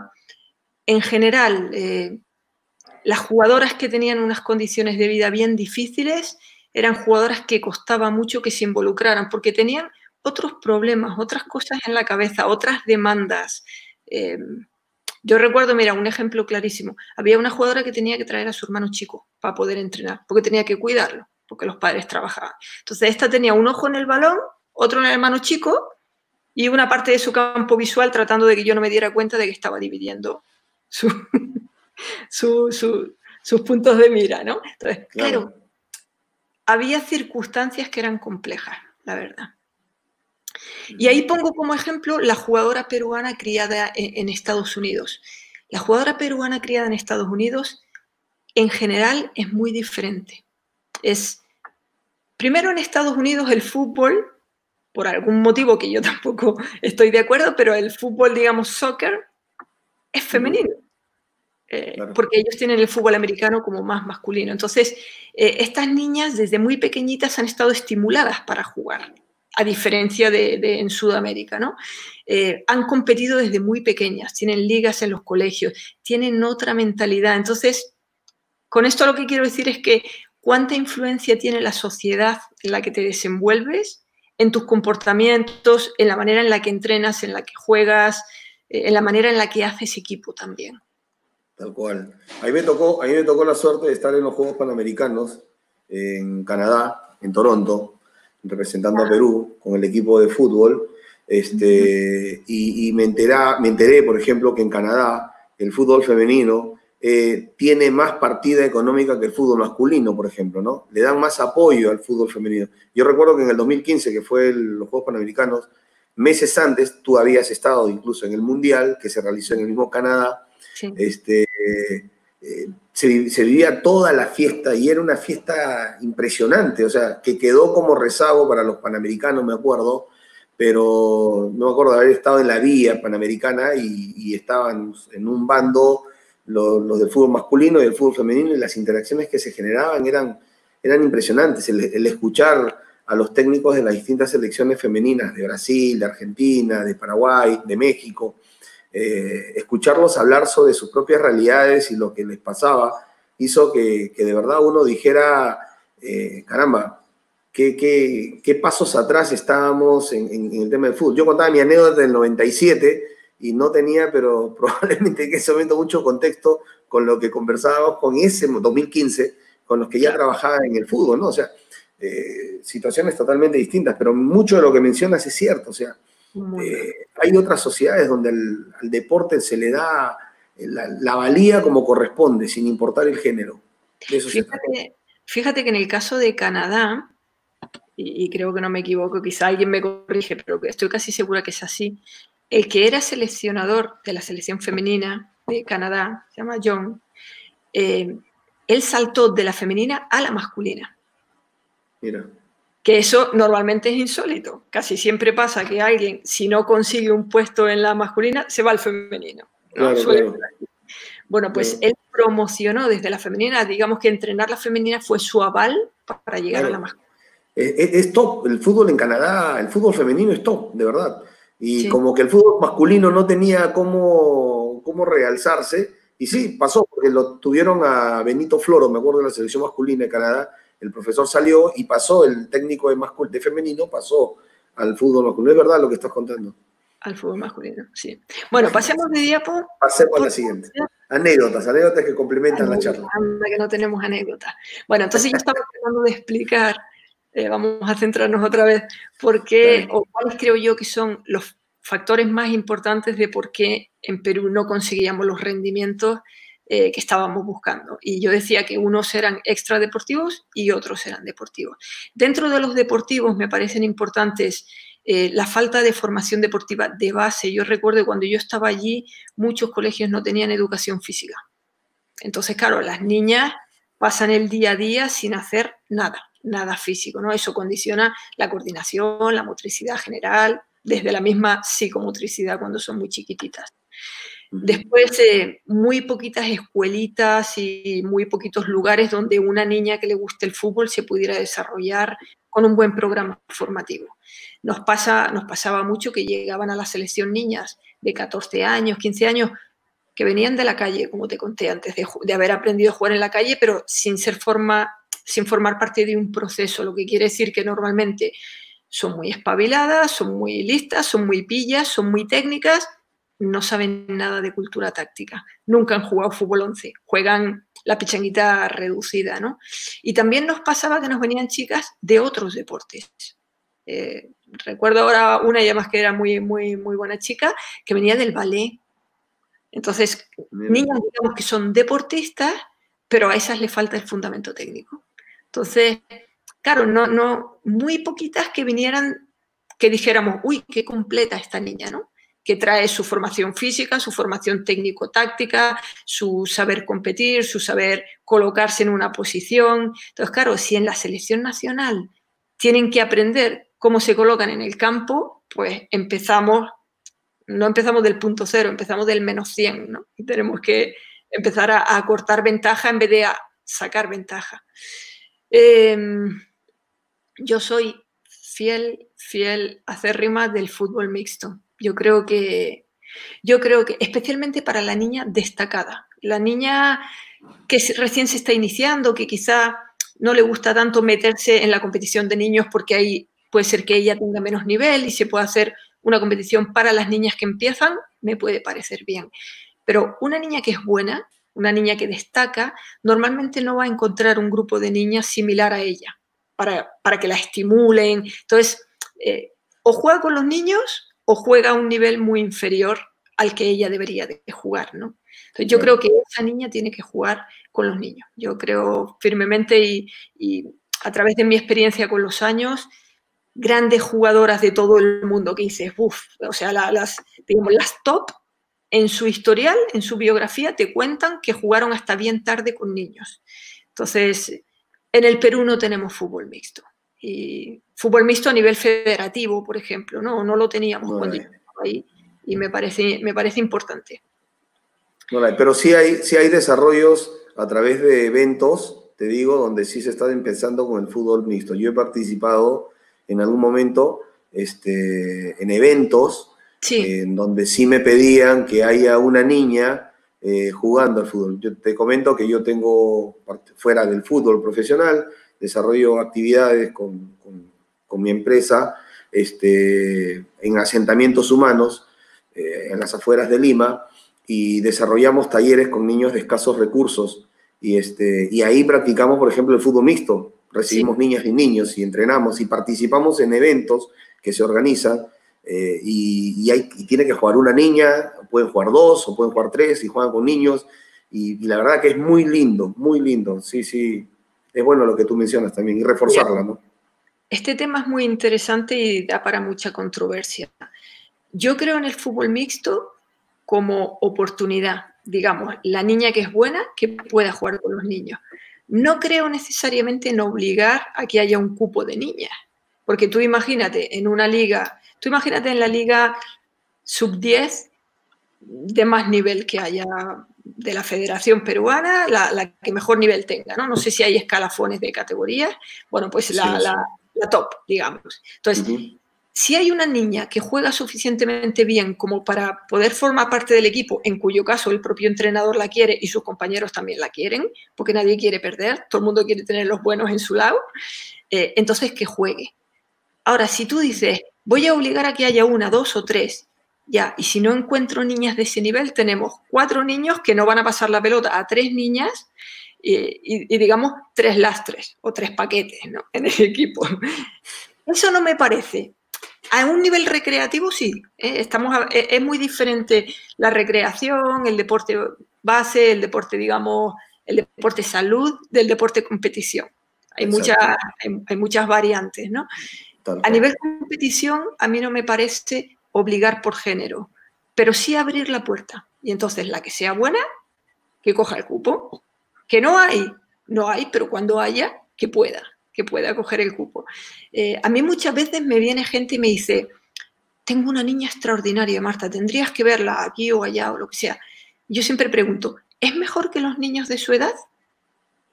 en general, eh, las jugadoras que tenían unas condiciones de vida bien difíciles eran jugadoras que costaba mucho que se involucraran porque tenían otros problemas, otras cosas en la cabeza, otras demandas. Eh, yo recuerdo, mira, un ejemplo clarísimo. Había una jugadora que tenía que traer a su hermano chico para poder entrenar, porque tenía que cuidarlo, porque los padres trabajaban. Entonces, esta tenía un ojo en el balón otro en el hermano chico y una parte de su campo visual tratando de que yo no me diera cuenta de que estaba dividiendo [laughs] sus puntos de mira, ¿no? Entonces, claro. había circunstancias que eran complejas, la verdad. Y ahí pongo como ejemplo la jugadora peruana criada en, Estados Unidos. La jugadora peruana criada en Estados Unidos, en general, es muy diferente. Es, primero en Estados Unidos el fútbol por algún motivo que yo [laughs] tampoco estoy de acuerdo, pero el fútbol, digamos, soccer, es femenino. Eh, porque ellos tienen el fútbol americano como más masculino. Entonces, eh, estas niñas desde muy pequeñitas han estado estimuladas para jugar, a diferencia de, en Sudamérica, ¿no? Eh, han competido desde muy pequeñas, tienen ligas en los colegios, tienen otra mentalidad. Entonces, con esto lo que quiero decir es que cuánta influencia tiene la sociedad en la que te desenvuelves en tus comportamientos, en la manera en la que entrenas, en la que juegas, eh, en la manera en la que haces equipo también. Tal cual. A me tocó, a mí me tocó la suerte de estar en los Juegos Panamericanos en Canadá, en Toronto, representando a Perú con el equipo de fútbol. Este, y, me, me enteré, por ejemplo, que en Canadá el fútbol femenino eh, tiene más partida económica que el fútbol masculino, por ejemplo, ¿no? Le dan más apoyo al fútbol femenino. Yo recuerdo que en el 2015, que fue los Juegos Panamericanos, meses antes tú habías estado incluso en el Mundial, que se realizó en el mismo Canadá, este, eh, se, se, vivía toda la fiesta y era una fiesta impresionante, o sea, que quedó como rezago para los Panamericanos, me acuerdo, pero no me acuerdo de haber estado en la vía Panamericana y, y estaban en un bando los, del fútbol masculino y el fútbol femenino y las interacciones que se generaban eran, eran impresionantes. El, escuchar a los técnicos de las distintas selecciones femeninas de Brasil, de Argentina, de Paraguay, de México, eh, escucharlos hablar sobre sus propias realidades y lo que les pasaba, hizo que, de verdad uno dijera, eh, caramba, ¿qué, qué, pasos atrás estábamos en, en, el tema del fútbol? Yo contaba mi anécdota del 97 y no tenía, pero [laughs] probablemente en ese momento mucho contexto con lo que conversábamos con ese 2015, con los que ya trabajaban en el fútbol, ¿no? O sea, eh, situaciones totalmente distintas, pero mucho de lo que mencionas es cierto, o sea, eh, hay otras sociedades donde al, deporte se le da la, valía como corresponde, sin importar el género. fíjate, fíjate, que en el caso de Canadá, y, y, creo que no me equivoco, quizá alguien me corrige, pero estoy casi segura que es así, el que era seleccionador de la selección femenina de Canadá, se llama John, eh, él saltó de la femenina a la masculina. Mira. Que eso normalmente es insólito. Casi siempre pasa que alguien, si no consigue un puesto en la masculina, se va al femenino. Bueno, pues él promocionó desde la femenina, digamos que entrenar la femenina fue su aval para llegar a la masculina. Es, top, el fútbol en Canadá, el fútbol femenino es top, de verdad. Y como que el fútbol masculino no tenía cómo, cómo realzarse, y sí, pasó, porque lo tuvieron a Benito Floro, me acuerdo de la selección masculina de Canadá, el profesor salió y pasó, el técnico de, de femenino pasó al fútbol masculino. Es verdad lo que estás contando. Al fútbol masculino, sí. Bueno, pasemos de diapo. Pasemos a la siguiente. Anécdotas, anécdotas que complementan la charla. Anda, que no tenemos anécdotas. Bueno, entonces yo estaba tratando de explicar, eh, vamos a centrarnos otra vez, por qué, o cuáles creo yo que son los factores más importantes de por qué en Perú no conseguíamos los rendimientos eh, que estábamos buscando. Y yo decía que unos eran extradeportivos y otros eran deportivos. Dentro de los deportivos me parecen importantes eh, la falta de formación deportiva de base. Yo recuerdo cuando yo estaba allí, muchos colegios no tenían educación física. Entonces, claro, las niñas pasan el día a día sin hacer nada, nada físico, ¿no? Eso condiciona la coordinación, la motricidad general, desde la misma psicomotricidad cuando son muy chiquititas. Después, eh, muy poquitas escuelitas y muy poquitos lugares donde una niña que le guste el fútbol se pudiera desarrollar con un buen programa formativo. Nos, pasa, nos pasaba mucho que llegaban a la selección niñas de 14 años, 15 años, que venían de la calle, como te conté antes, de, de haber aprendido a jugar en la calle, pero sin ser forma, sin formar parte de un proceso, lo que quiere decir que normalmente son muy espabiladas, son muy listas, son muy pillas, son muy técnicas, no saben nada de cultura táctica, nunca han jugado fútbol 11, juegan la pichanguita reducida, ¿no? Y también nos pasaba que nos venían chicas de otros deportes. Eh, recuerdo ahora una ya más que era muy, muy, muy buena chica, que venía del ballet. Entonces, niñas digamos que son deportistas, pero a esas le falta el fundamento técnico. Entonces, claro, no, no, muy poquitas que vinieran, que dijéramos, uy, qué completa esta niña, ¿no? Que trae su formación física, su formación técnico-táctica, su saber competir, su saber colocarse en una posición. Entonces, claro, si en la selección nacional tienen que aprender cómo se colocan en el campo, pues empezamos, no empezamos del punto cero, empezamos del menos 100, ¿no? Y tenemos que empezar a, cortar ventaja en vez de a sacar ventaja. Em, yo soy fiel, fiel acérrima del fútbol mixto. Yo creo que, yo creo que especialmente para la niña destacada, la niña que recién se está iniciando, que quizá no le gusta tanto meterse en la competición de niños porque ahí puede ser que ella tenga menos nivel y se pueda hacer una competición para las niñas que empiezan, me puede parecer bien. Pero una niña que es buena, una niña que destaca, normalmente no va a encontrar un grupo de niñas similar a ella para, para que la estimulen. Entonces, eh, o juega con los niños o juega a un nivel muy inferior al que ella debería de jugar, ¿no? Entonces yo creo que esa niña tiene que jugar con los niños. Yo creo firmemente y, a través de mi experiencia con los años, grandes jugadoras de todo el mundo que dices, uff, o sea, las, digamos, las top en su historial, en su biografía, te cuentan que jugaron hasta bien tarde con niños. Entonces, en el Perú no tenemos fútbol mixto. Y fútbol mixto a nivel federativo, por ejemplo, no, no lo teníamos cuando yo estaba ahí y me parece, me parece importante. pero sí hay, sí hay desarrollos a través de eventos, te digo, donde sí se está empezando con el fútbol mixto. Yo he participado en algún momento este, en eventos en donde sí me pedían que haya una niña eh, jugando al fútbol. Yo te comento que yo tengo, fuera del fútbol profesional, desarrollo actividades con, mi empresa este, en asentamientos humanos eh, en las afueras de Lima y desarrollamos talleres con niños de escasos recursos y, este, y ahí practicamos, por ejemplo, el fútbol mixto. Recibimos niñas y niños y entrenamos y participamos en eventos que se organizan eh, y, hay, tiene que jugar una niña, pueden jugar dos o pueden jugar tres y juegan con niños y, y la verdad que es muy lindo, muy lindo. Sí, sí, es bueno lo que tú mencionas también y reforzarla, ¿no? Este tema es muy interesante y da para mucha controversia. Yo creo en el fútbol mixto como oportunidad, digamos, la niña que es buena que pueda jugar con los niños. No creo necesariamente en obligar a que haya un cupo de niñas, porque tú imagínate en una liga, tú imagínate en la liga sub 10 de más nivel que haya de la Federación Peruana, la, que mejor nivel tenga, ¿no? No sé si hay escalafones de categorías, bueno, pues la, la, top, digamos. Entonces, si hay una niña que juega suficientemente bien como para poder formar parte del equipo, en cuyo caso el propio entrenador la quiere y sus compañeros también la quieren, porque nadie quiere perder, todo el mundo quiere tener los buenos en su lado, eh, entonces que juegue. Ahora, si tú dices, voy a obligar a que haya una, dos o tres, ya, y si no encuentro niñas de ese nivel, tenemos cuatro niños que no van a pasar la pelota a tres niñas y, y digamos tres lastres o tres paquetes ¿no? [laughs] en el equipo. Eso no me parece a un nivel recreativo sí, ¿eh? Estamos e, es muy diferente la recreación, el deporte base, el deporte, digamos, el deporte salud del deporte competición. Hay, muchas, hay, muchas variantes, ¿no? A nivel competición, a mí no me parece obligar por género, pero sí abrir la puerta. Y entonces la que sea buena, que coja el cupo. Que no hay, no hay, pero cuando haya, que pueda que pueda coger el cupo. Eh, a mí muchas veces me viene gente y me dice, tengo una niña extraordinaria, Marta, tendrías que verla aquí o allá o lo que sea. Yo siempre pregunto, ¿es mejor que los niños de su edad?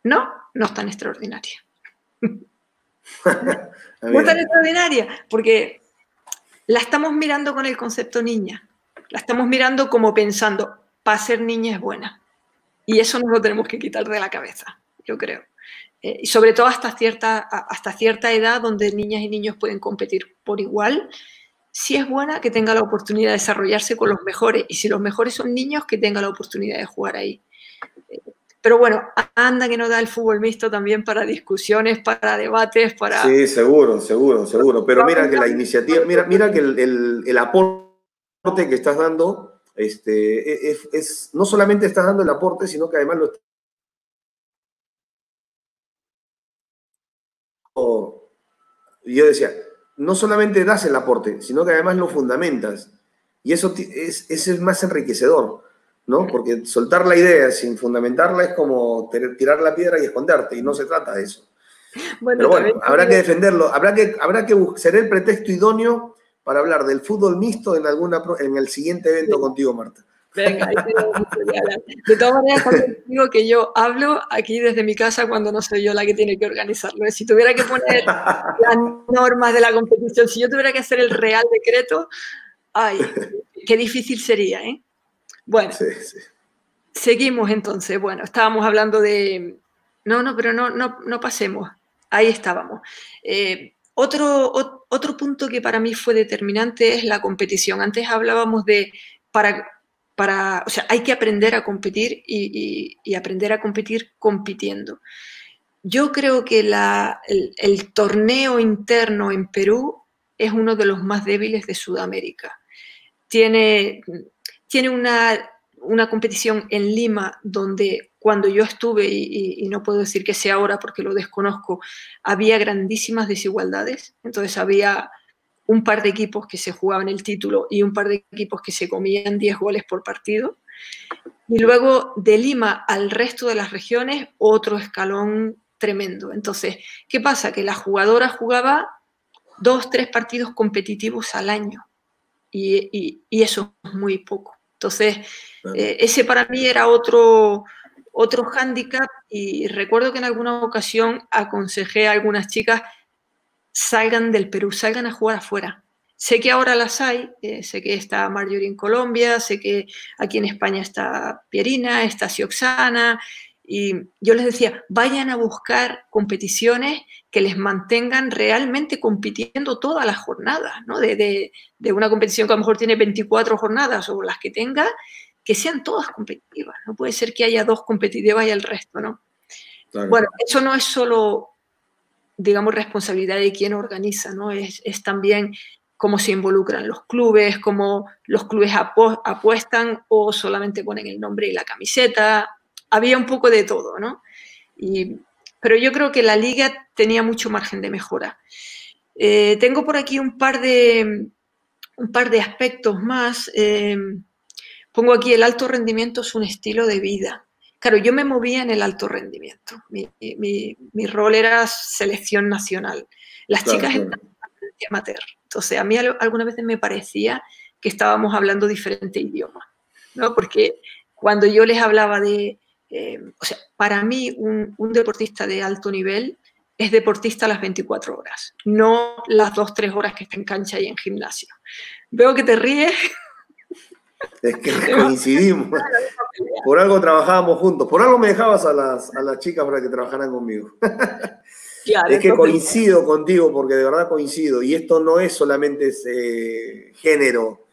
No, no es tan extraordinaria. [laughs] no es tan extraordinaria, porque la estamos mirando con el concepto niña. La estamos mirando como pensando, para ser niña es buena. Y eso nos lo tenemos que quitar de la cabeza, yo creo. Eh, y sobre todo hasta cierta, hasta cierta edad donde niñas y niños pueden competir por igual, si es buena que tenga la oportunidad de desarrollarse con los mejores y si los mejores son niños, que tenga la oportunidad de jugar ahí. Eh, pero bueno, anda que no da el fútbol mixto también para discusiones, para debates, para... Sí, seguro, seguro, seguro. Pero mira que la iniciativa, mira, mira que el, el, aporte que estás dando, este, es, es, no solamente estás dando el aporte, sino que además lo yo decía, no solamente das el aporte, sino que además lo fundamentas. Y eso es, es más enriquecedor, ¿no? Porque soltar la idea sin fundamentarla es como tirar la piedra y esconderte, y no se trata de eso. Pero bueno, habrá que defenderlo, habrá que, habrá que ser el pretexto idóneo para hablar del fútbol mixto en, alguna, en el siguiente evento contigo, Marta. Venga, ahí De todas maneras, cuando digo que yo hablo aquí desde mi casa cuando no soy yo la que tiene que organizarlo. Si tuviera que poner las normas de la competición, si yo tuviera que hacer el real decreto, ay, qué difícil sería, ¿eh? Bueno, seguimos entonces. Bueno, estábamos hablando de... No, no, pero no, no, no pasemos. Ahí estábamos. Eh, otro, otro punto que para mí fue determinante es la competición. Antes hablábamos de para para, o sea, hay que aprender a competir y, aprender a competir compitiendo. Yo creo que el, torneo interno en Perú es uno de los más débiles de Sudamérica. Tiene, tiene una, competición en Lima donde cuando yo estuve, y, no puedo decir que sea ahora porque lo desconozco, había grandísimas desigualdades. Entonces había un par de equipos que se jugaban el título y un par de equipos que se comían 10 goles por partido. Y luego de Lima al resto de las regiones, otro escalón tremendo. Entonces, ¿qué pasa? Que la jugadora jugaba dos, tres partidos competitivos al año. Y, eso es muy poco. Entonces, eh, ese para mí era otro, otro hándicap y recuerdo que en alguna ocasión aconsejé a algunas chicas salgan del Perú, salgan a jugar afuera. Sé que ahora las hay, eh, sé que está Marjorie en Colombia, sé que aquí en España está Pierina, está Sioxana, y yo les decía, vayan a buscar competiciones que les mantengan realmente compitiendo todas las jornadas, ¿no? De, una competición que a lo mejor tiene 24 jornadas o las que tenga, que sean todas competitivas. No puede ser que haya dos competitivas y el resto, ¿no? Bueno, eso no es solo digamos, responsabilidad de quien organiza, ¿no? Es, también cómo se involucran los clubes, cómo los clubes apuestan o solamente ponen el nombre y la camiseta. Había un poco de todo, ¿no? pero yo creo que la liga tenía mucho margen de mejora. Eh, tengo por aquí un par de, un par de aspectos más. Eh, pongo aquí el alto rendimiento es un estilo de vida. Claro, yo me movía en el alto rendimiento. Mi, rol era selección nacional. Las chicas estaban en amateur. Entonces, a mí algunas veces me parecía que estábamos hablando diferente idioma, ¿no? Porque cuando yo les hablaba de, eh, o sea, para mí un, deportista de alto nivel es deportista las 24 horas, no las 2-3 horas que está en cancha y en gimnasio. Veo que te ríes. [laughs] Es que [laughs] coincidimos. Por algo trabajábamos juntos. Por algo me dejabas a las, a las chicas para que trabajaran conmigo. [laughs] es que coincido contigo, porque de verdad coincido. Y esto no es solamente ese género.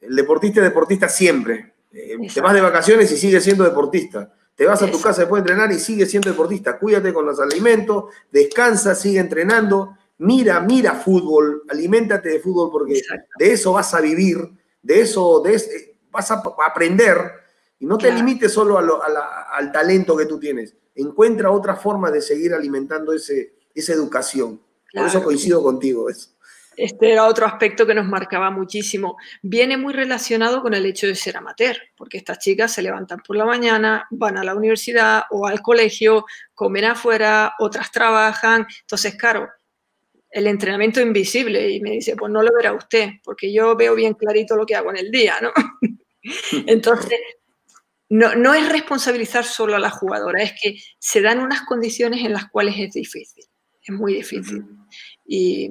El deportista es deportista siempre. Eh, te vas de vacaciones y sigues siendo deportista. Te vas a tu casa después de entrenar y sigues siendo deportista. Cuídate con los alimentos, descansa, sigue entrenando. Mira, mira fútbol, aliméntate de fútbol porque de eso vas a vivir, de eso, de eh, vas a aprender y no te limites solo al talento que tú tienes encuentra otra forma de seguir alimentando ese, esa educación. Por eso coincido contigo. Eso. Este era otro aspecto que nos marcaba muchísimo. Viene muy relacionado con el hecho de ser amateur, porque estas chicas se levantan por la mañana, van a la universidad o al colegio, comen afuera, otras trabajan. Entonces, claro, el entrenamiento invisible y me dice, pues no lo verá usted, porque yo veo bien clarito lo que hago en el día, ¿no? [laughs] Entonces, no, es responsabilizar solo a la jugadora, es que se dan unas condiciones en las cuales es difícil, es muy difícil. Y,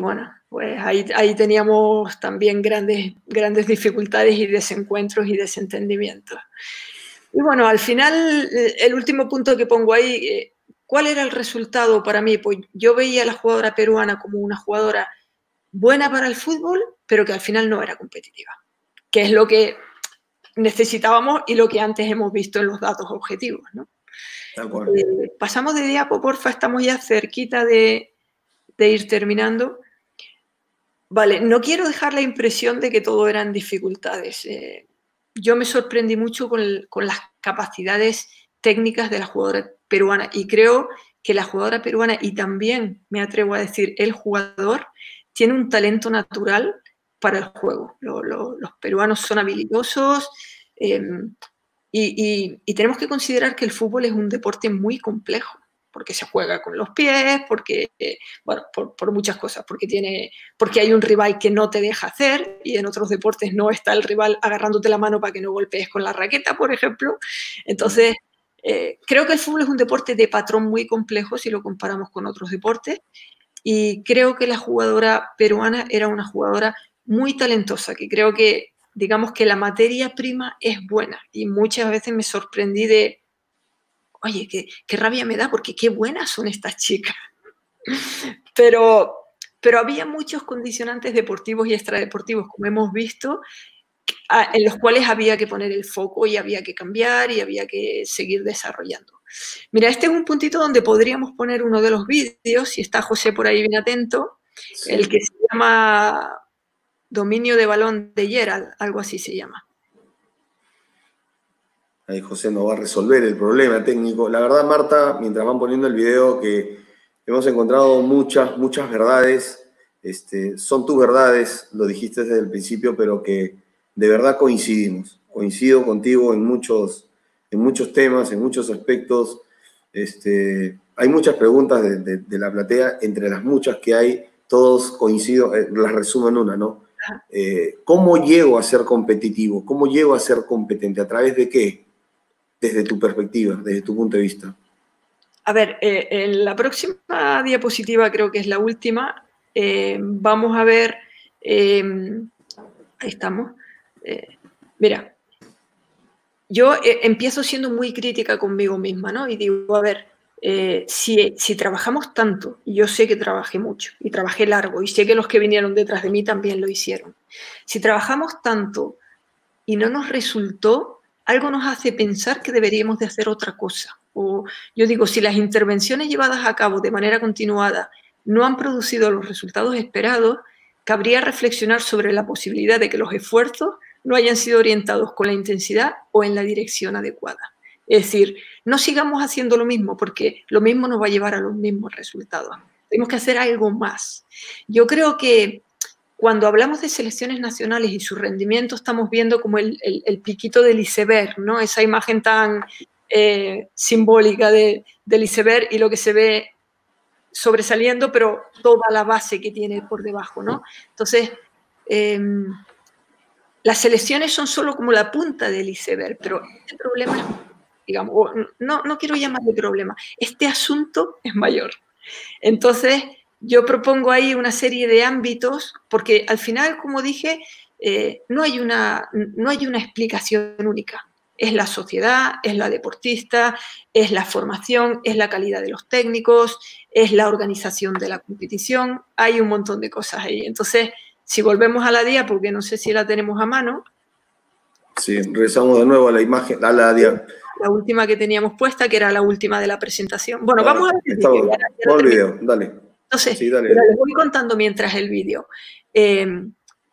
bueno, pues ahí, ahí, teníamos también grandes, grandes dificultades y desencuentros y desentendimientos. Y bueno, al final, el último punto que pongo ahí, eh, ¿cuál era el resultado para mí? Pues yo veía a la jugadora peruana como una jugadora buena para el fútbol, pero que al final no era competitiva, que es lo que necesitábamos y lo que antes hemos visto en los datos objetivos. ¿no? Eh, pasamos de diapo, porfa, estamos ya cerquita de, ir terminando. Vale, no quiero dejar la impresión de que todo eran dificultades. Eh, yo me sorprendí mucho con, con, las capacidades técnicas de la jugadora peruana y creo que la jugadora peruana y también me atrevo a decir el jugador tiene un talento natural para el juego. los peruanos son habilidosos em, y, tenemos que considerar que el fútbol es un deporte muy complejo porque se juega con los pies, porque, bueno, por, muchas cosas, porque, tiene, porque hay un rival que no te deja hacer y en otros deportes no está el rival agarrándote la mano para que no golpees con la raqueta, por ejemplo. Entonces, eh, creo que el fútbol es un deporte de patrón muy complejo si lo comparamos con otros deportes y creo que la jugadora peruana era una jugadora muy talentosa, que creo que, digamos que la materia prima es buena y muchas veces me sorprendí de, oye, qué, qué rabia me da porque qué buenas son estas chicas. Pero, pero había muchos condicionantes deportivos y extradeportivos, como hemos visto, en los cuales había que poner el foco y había que cambiar y había que seguir desarrollando. Mira, este es un puntito donde podríamos poner uno de los vídeos, si está José por ahí bien atento, el que se llama dominio de balón de Gerald, algo así se llama. Ahí José nos va a resolver el problema técnico. La verdad, Marta, mientras van poniendo el video, que hemos encontrado muchas, muchas verdades. Este, son tus verdades, lo dijiste desde el principio, pero que de verdad coincidimos. Coincido contigo en muchos, en muchos temas, en muchos aspectos. Este, hay muchas preguntas de, la platea, entre las muchas que hay, todos coincido, eh, las resumo en una, ¿no? Eh, ¿Cómo llego a ser competitivo? ¿Cómo llego a ser competente? ¿A través de qué? Desde tu perspectiva, desde tu punto de vista. A ver, eh, en la próxima diapositiva, creo que es la última, eh, vamos a ver, ahí estamos, mira, yo empiezo siendo muy crítica conmigo misma, ¿no? Y digo, a ver, eh, si, trabajamos tanto, y yo sé que trabajé mucho, y trabajé largo, y sé que los que vinieron detrás de mí también lo hicieron, si trabajamos tanto y no nos resultó, algo nos hace pensar que deberíamos de hacer otra cosa. O yo digo, si las intervenciones llevadas a cabo de manera continuada no han producido los resultados esperados, cabría reflexionar sobre la posibilidad de que los esfuerzos no hayan sido orientados con la intensidad o en la dirección adecuada. Es decir, no sigamos haciendo lo mismo porque lo mismo nos va a llevar a los mismos resultados. Tenemos que hacer algo más. Yo creo que cuando hablamos de selecciones nacionales y su rendimiento, estamos viendo como el, piquito del iceberg, ¿no? Esa imagen tan eh, simbólica de, del iceberg y lo que se ve sobresaliendo, pero toda la base que tiene por debajo, ¿no? Entonces, em, las selecciones son solo como la punta del iceberg, pero este problema, digamos, no, no quiero llamarle problema, este asunto es mayor. Entonces, yo propongo ahí una serie de ámbitos, porque al final, como dije, eh, no, hay una, no hay una explicación única. Es la sociedad, es la deportista, es la formación, es la calidad de los técnicos, es la organización de la competición, hay un montón de cosas ahí. Entonces, si volvemos a la día, porque no sé si la tenemos a mano. Sí, regresamos de nuevo a la imagen, a la día. La última que teníamos puesta, que era la última de la presentación. Bueno, vamos a ver. El video, video, dale. Entonces, les voy contando mientras el vídeo. Eh,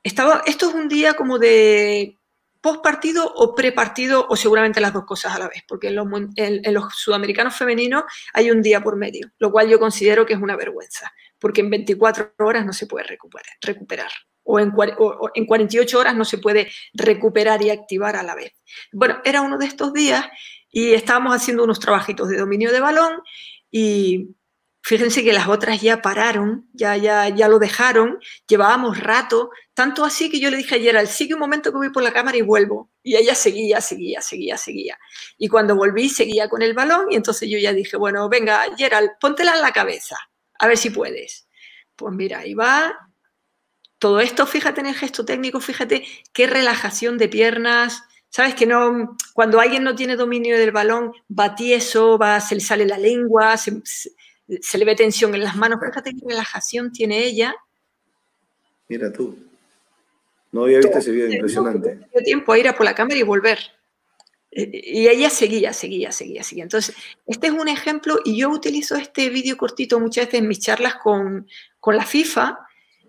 estaba, esto es un día como de post partido o pre partido o seguramente las dos cosas a la vez, porque en los, sudamericanos femeninos hay un día por medio, lo cual yo considero que es una vergüenza, porque en 24 horas no se puede recuperar, recuperar o, en, o en 48 horas no se puede recuperar y activar a la vez. Bueno, era uno de estos días y estábamos haciendo unos trabajitos de dominio de balón y Fíjense que las otras ya pararon, ya, ya, ya lo dejaron, llevábamos rato, tanto así que yo le dije a Gerald, sigue un momento que voy por la cámara y vuelvo. Y ella seguía, seguía, seguía, seguía. Y cuando volví, seguía con el balón y entonces yo ya dije, bueno, venga, Gerald, póntela en la cabeza, a ver si puedes. Pues mira, ahí va. Todo esto, fíjate en el gesto técnico, fíjate qué relajación de piernas, ¿Sabes? Que no, cuando alguien no tiene dominio del balón, va tieso, va, se le sale la lengua, se, se le ve tensión en las manos. Fíjate qué relajación tiene ella. Mira tú. No había visto ese video impresionante. No, tiempo a ir a por la cámara y volver. Eh, y ella seguía, seguía, seguía, seguía. Entonces, este es un ejemplo y yo utilizo este vídeo cortito muchas veces en mis charlas con, la FIFA,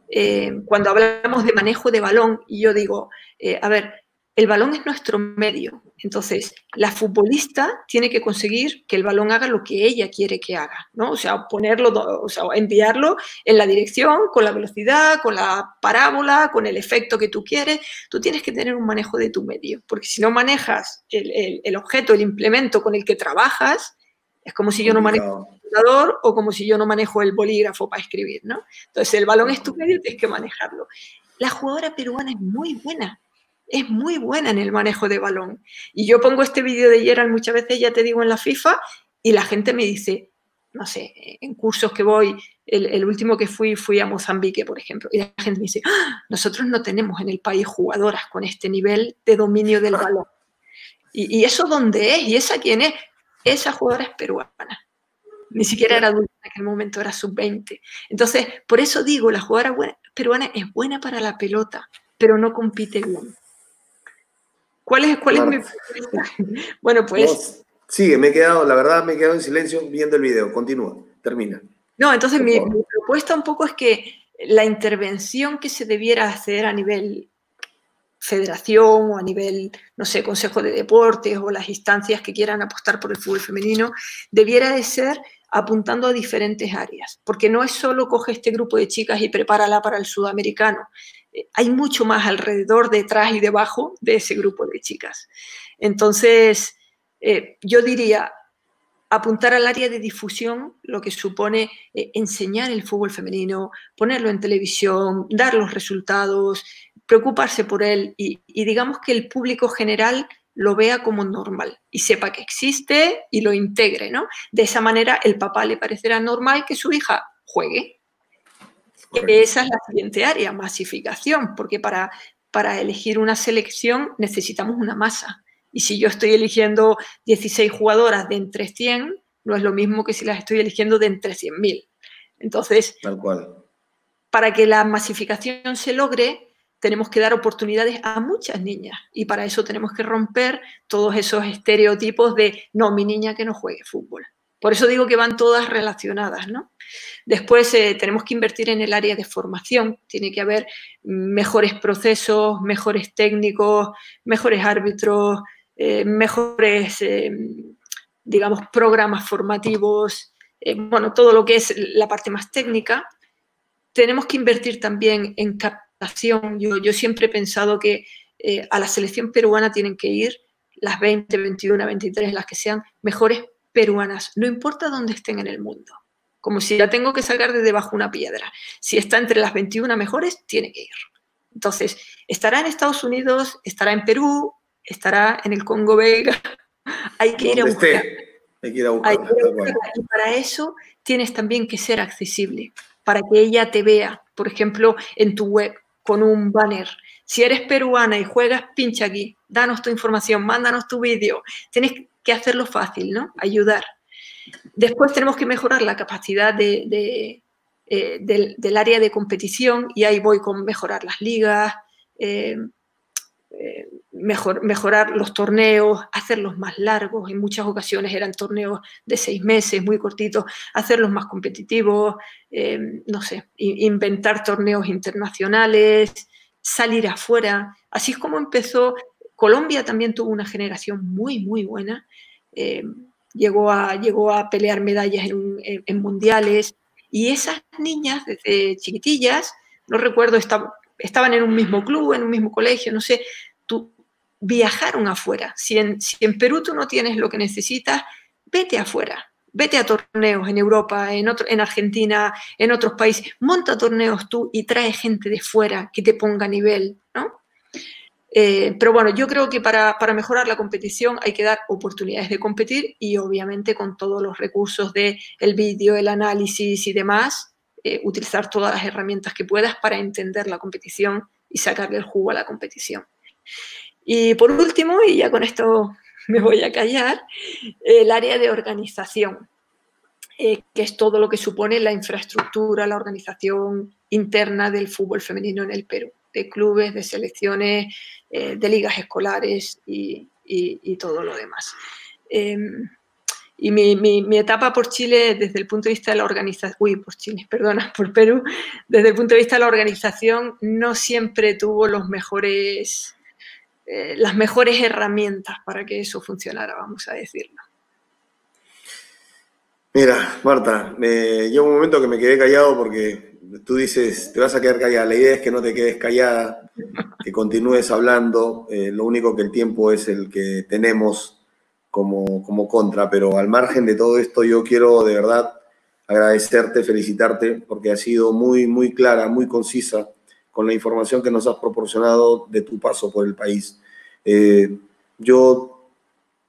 eh, cuando hablamos de manejo de balón y yo digo, eh, a ver, el balón es nuestro medio. Entonces, la futbolista tiene que conseguir que el balón haga lo que ella quiere que haga, ¿no? O sea, ponerlo, o sea, enviarlo en la dirección, con la velocidad, con la parábola, con el efecto que tú quieres. Tú tienes que tener un manejo de tu medio, porque si no manejas el, objeto, el implemento con el que trabajas, es como si yo no manejo el computador o como si yo no manejo el bolígrafo para escribir, ¿no? Entonces, el balón es tu medio, tienes que manejarlo. La jugadora peruana es muy buena es muy buena en el manejo de balón. Y yo pongo este vídeo de Gerald muchas veces, ya te digo, en la FIFA, y la gente me dice, no sé, en cursos que voy, el, último que fui, fui a Mozambique, por ejemplo, y la gente me dice, ¡Ah! nosotros no tenemos en el país jugadoras con este nivel de dominio del balón. ¿Y, eso dónde es? ¿Y esa quién es? Esa jugadora es peruana. Ni siquiera era adulta en aquel momento, era sub-20. Entonces, por eso digo, la jugadora peruana es buena para la pelota, pero no compite bien. ¿Cuál es, cuál es mi [laughs] Bueno, pues... sigue, me he quedado, la verdad me he quedado en silencio viendo el video. Continúa, termina. No, entonces mi, propuesta un poco es que la intervención que se debiera hacer a nivel federación o a nivel, no sé, consejo de deportes o las instancias que quieran apostar por el fútbol femenino, debiera de ser apuntando a diferentes áreas, porque no es solo coge este grupo de chicas y prepárala para el sudamericano, hay mucho más alrededor, detrás y debajo de ese grupo de chicas. Entonces, eh, yo diría, apuntar al área de difusión, lo que supone eh, enseñar el fútbol femenino, ponerlo en televisión, dar los resultados, preocuparse por él y, y digamos que el público general lo vea como normal y sepa que existe y lo integre, ¿no? De esa manera el papá le parecerá normal que su hija juegue, esa es la siguiente área, masificación, porque para, para elegir una selección necesitamos una masa. Y si yo estoy eligiendo 16 jugadoras de entre 100, no es lo mismo que si las estoy eligiendo de entre 100.000. Entonces, Tal cual. para que la masificación se logre, tenemos que dar oportunidades a muchas niñas y para eso tenemos que romper todos esos estereotipos de, no, mi niña que no juegue fútbol. Por eso digo que van todas relacionadas, ¿no? Después eh, tenemos que invertir en el área de formación. Tiene que haber mejores procesos, mejores técnicos, mejores árbitros, eh, mejores, eh, digamos, programas formativos, bueno, todo lo que es la parte más técnica. Tenemos que invertir también en captación. Yo, yo siempre he pensado que a la selección peruana tienen que ir las 20, 21, 23, las que sean mejores peruanas, no importa dónde estén en el mundo. Como si la tengo que sacar de debajo una piedra. Si está entre las 21 mejores, tiene que ir. Entonces, estará en Estados Unidos, estará en Perú, estará en el Congo Belga. [laughs] Hay que ir a buscar. Hay que ir a buscar. Y para eso tienes también que ser accesible, para que ella te vea, por ejemplo, en tu web con un banner. Si eres peruana y juegas, pincha aquí, danos tu información, mándanos tu vídeo. Tienes que hacerlo fácil, ¿no? Ayudar. Después tenemos que mejorar la capacidad de, eh, del, área de competición y ahí voy con mejorar las ligas, eh, eh, mejor, mejorar los torneos, hacerlos más largos, en muchas ocasiones eran torneos de seis meses, muy cortitos, hacerlos más competitivos, no sé, inventar torneos internacionales, salir afuera. Así es como empezó. Colombia también tuvo una generación muy, muy buena llegó a, llegó a pelear medallas en, mundiales. Y esas niñas, desde chiquitillas, no recuerdo, estaban en un mismo club, en un mismo colegio, no sé, tú, viajaron afuera. Si en, si en Perú tú no tienes lo que necesitas, vete afuera. Vete a torneos en Europa, en, otro, en Argentina, en otros países. Monta torneos tú y trae gente de fuera que te ponga a nivel, ¿no? Eh, pero bueno, yo creo que para, mejorar la competición hay que dar oportunidades de competir y obviamente con todos los recursos del el vídeo, el análisis y demás, eh, utilizar todas las herramientas que puedas para entender la competición y sacarle el jugo a la competición. Y por último, y ya con esto [laughs] me voy a callar, el área de organización, eh, que es todo lo que supone la infraestructura, la organización interna del fútbol femenino en el Perú de clubes, de selecciones, eh, de ligas escolares y, todo lo demás. Em, y mi, etapa por Chile, desde el punto de vista de la organización, uy, por Chile, perdona, por Perú, desde el punto de vista de la organización, no siempre tuvo los mejores, eh, las mejores herramientas para que eso funcionara, vamos a decirlo. Mira, Marta, me, llegó un momento que me quedé callado porque tú dices, te vas a quedar callada. La idea es que no te quedes callada, que continúes hablando. Eh, lo único que el tiempo es el que tenemos como, como contra, pero al margen de todo esto, yo quiero de verdad agradecerte, felicitarte, porque has sido muy, muy clara, muy concisa con la información que nos has proporcionado de tu paso por el país. Eh, yo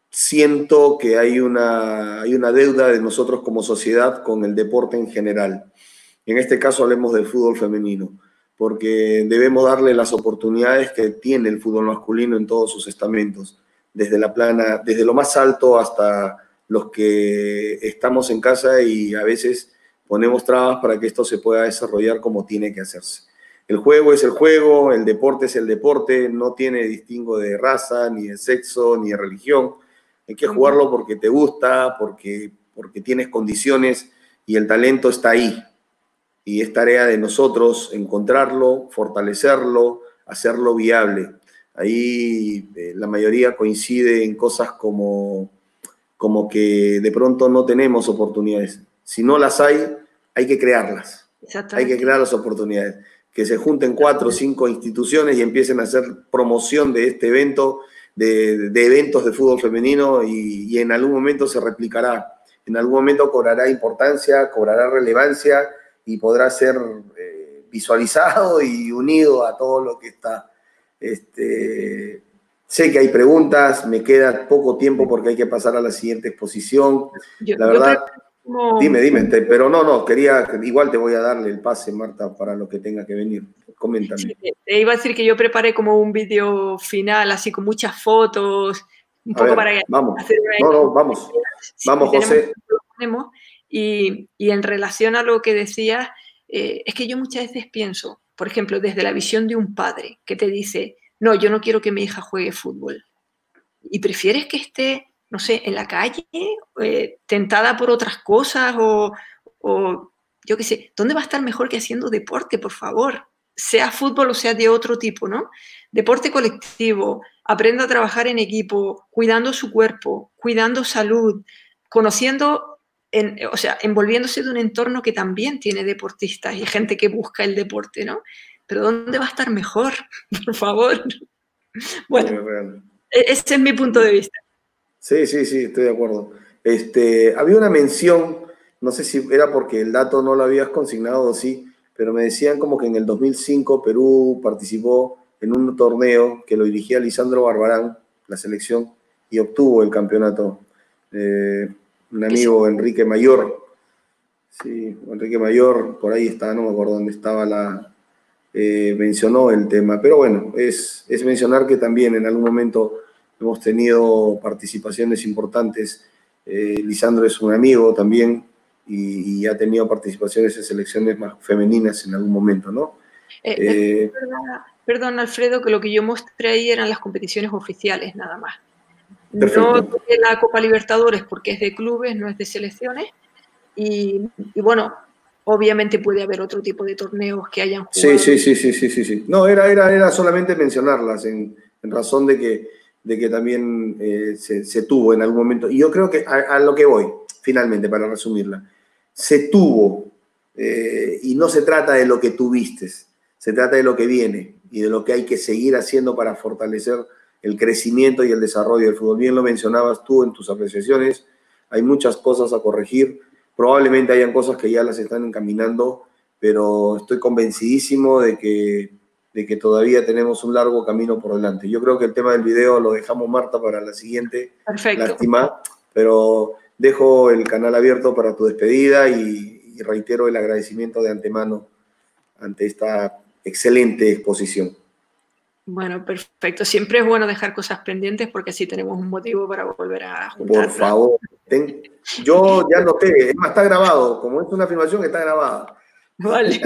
siento que hay una, hay una deuda de nosotros como sociedad con el deporte en general. En este caso hablemos del fútbol femenino, porque debemos darle las oportunidades que tiene el fútbol masculino en todos sus estamentos, desde la plana, desde lo más alto hasta los que estamos en casa y a veces ponemos trabas para que esto se pueda desarrollar como tiene que hacerse. El juego es el juego, el deporte es el deporte, no tiene distingo de raza, ni de sexo, ni de religión. Hay que jugarlo porque te gusta, porque, porque tienes condiciones y el talento está ahí y es tarea de nosotros encontrarlo, fortalecerlo, hacerlo viable. Ahí eh, la mayoría coincide en cosas como, como que de pronto no tenemos oportunidades. Si no las hay, hay que crearlas. Hay que crear las oportunidades. Que se junten cuatro o cinco instituciones y empiecen a hacer promoción de este evento, de, eventos de fútbol femenino y, y en algún momento se replicará. En algún momento cobrará importancia, cobrará relevancia y podrá ser eh, visualizado y unido a todo lo que está. Este, sé que hay preguntas, me queda poco tiempo porque hay que pasar a la siguiente exposición. la verdad, dime, dime, pero no, no, quería, igual te voy a darle el pase, Marta, para lo que tenga que venir. Coméntame. te iba a decir que yo preparé como un vídeo final, así con muchas fotos, un poco para vamos. hacer No, no, vamos. vamos, José. Y, en relación a lo que decías, eh, es que yo muchas veces pienso, por ejemplo, desde la visión de un padre que te dice, no, yo no quiero que mi hija juegue fútbol. Y prefieres que esté, no sé, en la calle, eh, tentada por otras cosas o, o yo qué sé, ¿dónde va a estar mejor que haciendo deporte, por favor? Sea fútbol o sea de otro tipo, ¿no? Deporte colectivo, aprenda a trabajar en equipo, cuidando su cuerpo, cuidando salud, conociendo o sea, envolviéndose de un entorno que también tiene deportistas y gente que busca el deporte, ¿no? Pero ¿dónde va a estar mejor? [laughs] Por favor. Bueno, e-, ese es mi punto de vista. Sí, sí, sí, estoy de acuerdo. Este, había una mención, no sé si era porque el dato no lo habías consignado o sí, pero me decían como que en el 2005 Perú participó en un torneo que lo dirigía Lisandro Barbarán, la selección, y obtuvo el campeonato. Eh, un amigo, Enrique Mayor, sí, Enrique Mayor, por ahí está, no me acuerdo dónde estaba la, eh, mencionó el tema. Pero bueno, es, es mencionar que también en algún momento hemos tenido participaciones importantes. Eh, Lisandro es un amigo también y, ha tenido participaciones en selecciones más femeninas en algún momento, ¿no? Eh, perdón, Alfredo, que lo que yo mostré ahí eran las competiciones oficiales nada más. Perfecto. No la Copa Libertadores porque es de clubes, no es de selecciones. Y, y bueno, obviamente puede haber otro tipo de torneos que hayan jugado. Sí, sí, sí, sí, sí, sí. No, era, era, era solamente mencionarlas en, razón de que, de que también eh, se, tuvo en algún momento. Y yo creo que a, lo que voy, finalmente, para resumirla, se tuvo eh, y no se trata de lo que tuviste, se trata de lo que viene y de lo que hay que seguir haciendo para fortalecer el crecimiento y el desarrollo del fútbol. Bien lo mencionabas tú en tus apreciaciones, hay muchas cosas a corregir Probablemente hayan cosas que ya las están encaminando, pero estoy convencidísimo de que, de que todavía tenemos un largo camino por delante. Yo creo que el tema del video lo dejamos, Marta, para la siguiente. Perfecto. Lástima, pero dejo el canal abierto para tu despedida y, y reitero el agradecimiento de antemano ante esta excelente exposición. Bueno, perfecto. Siempre es bueno dejar cosas pendientes porque así tenemos un motivo para volver a juntar. Por favor, yo ya noté, es más, está grabado. Como es una filmación, está grabada. [laughs] Vale.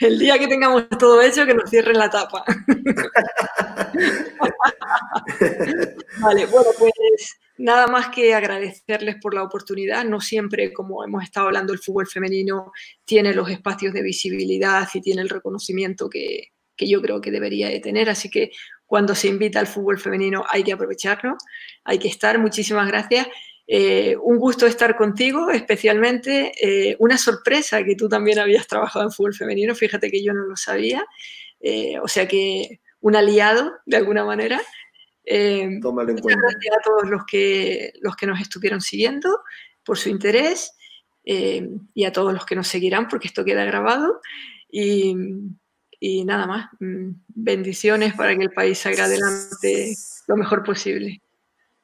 El día que tengamos todo hecho, que nos cierren la tapa. [laughs] vale, bueno, pues nada más que agradecerles por la oportunidad. No siempre, como hemos estado hablando, el fútbol femenino tiene los espacios de visibilidad y tiene el reconocimiento que, que yo creo que debería de tener. Así que cuando se invita al fútbol femenino hay que aprovecharlo, hay que estar. Muchísimas gracias. Eh, un gusto estar contigo, especialmente eh, una sorpresa que tú también habías trabajado en fútbol femenino, fíjate que yo no lo sabía, eh, o sea que un aliado de alguna manera. Tómalo en cuenta. Gracias a todos los que, los que nos estuvieron siguiendo por su interés y a todos los que nos seguirán porque esto queda grabado. Y, y nada más, mm, bendiciones para que el país salga adelante lo mejor posible.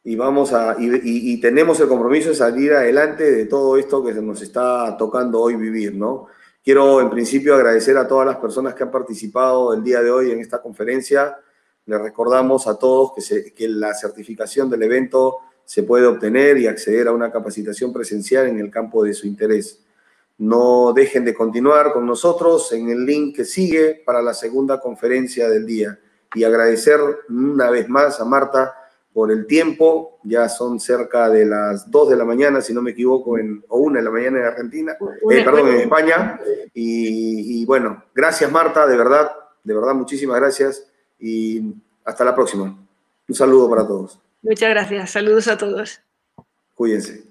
Y vamos a, y, tenemos el compromiso de salir adelante de todo esto que nos está tocando hoy vivir, ¿no? Quiero en principio agradecer a todas las personas que han participado el día de hoy en esta conferencia. Les recordamos a todos que, que la certificación del evento se puede obtener y acceder a una capacitación presencial en el campo de su interés. No dejen de continuar con nosotros en el link que sigue para la segunda conferencia del día. Y agradecer una vez más a Marta por el tiempo. Ya son cerca de las 2 de la mañana, si no me equivoco, en, o 1 de la mañana en Argentina, eh, perdón, en España. Y, y bueno, gracias Marta, de verdad, de verdad, muchísimas gracias. Y hasta la próxima. Un saludo para todos. Muchas gracias. Saludos a todos. Cuídense.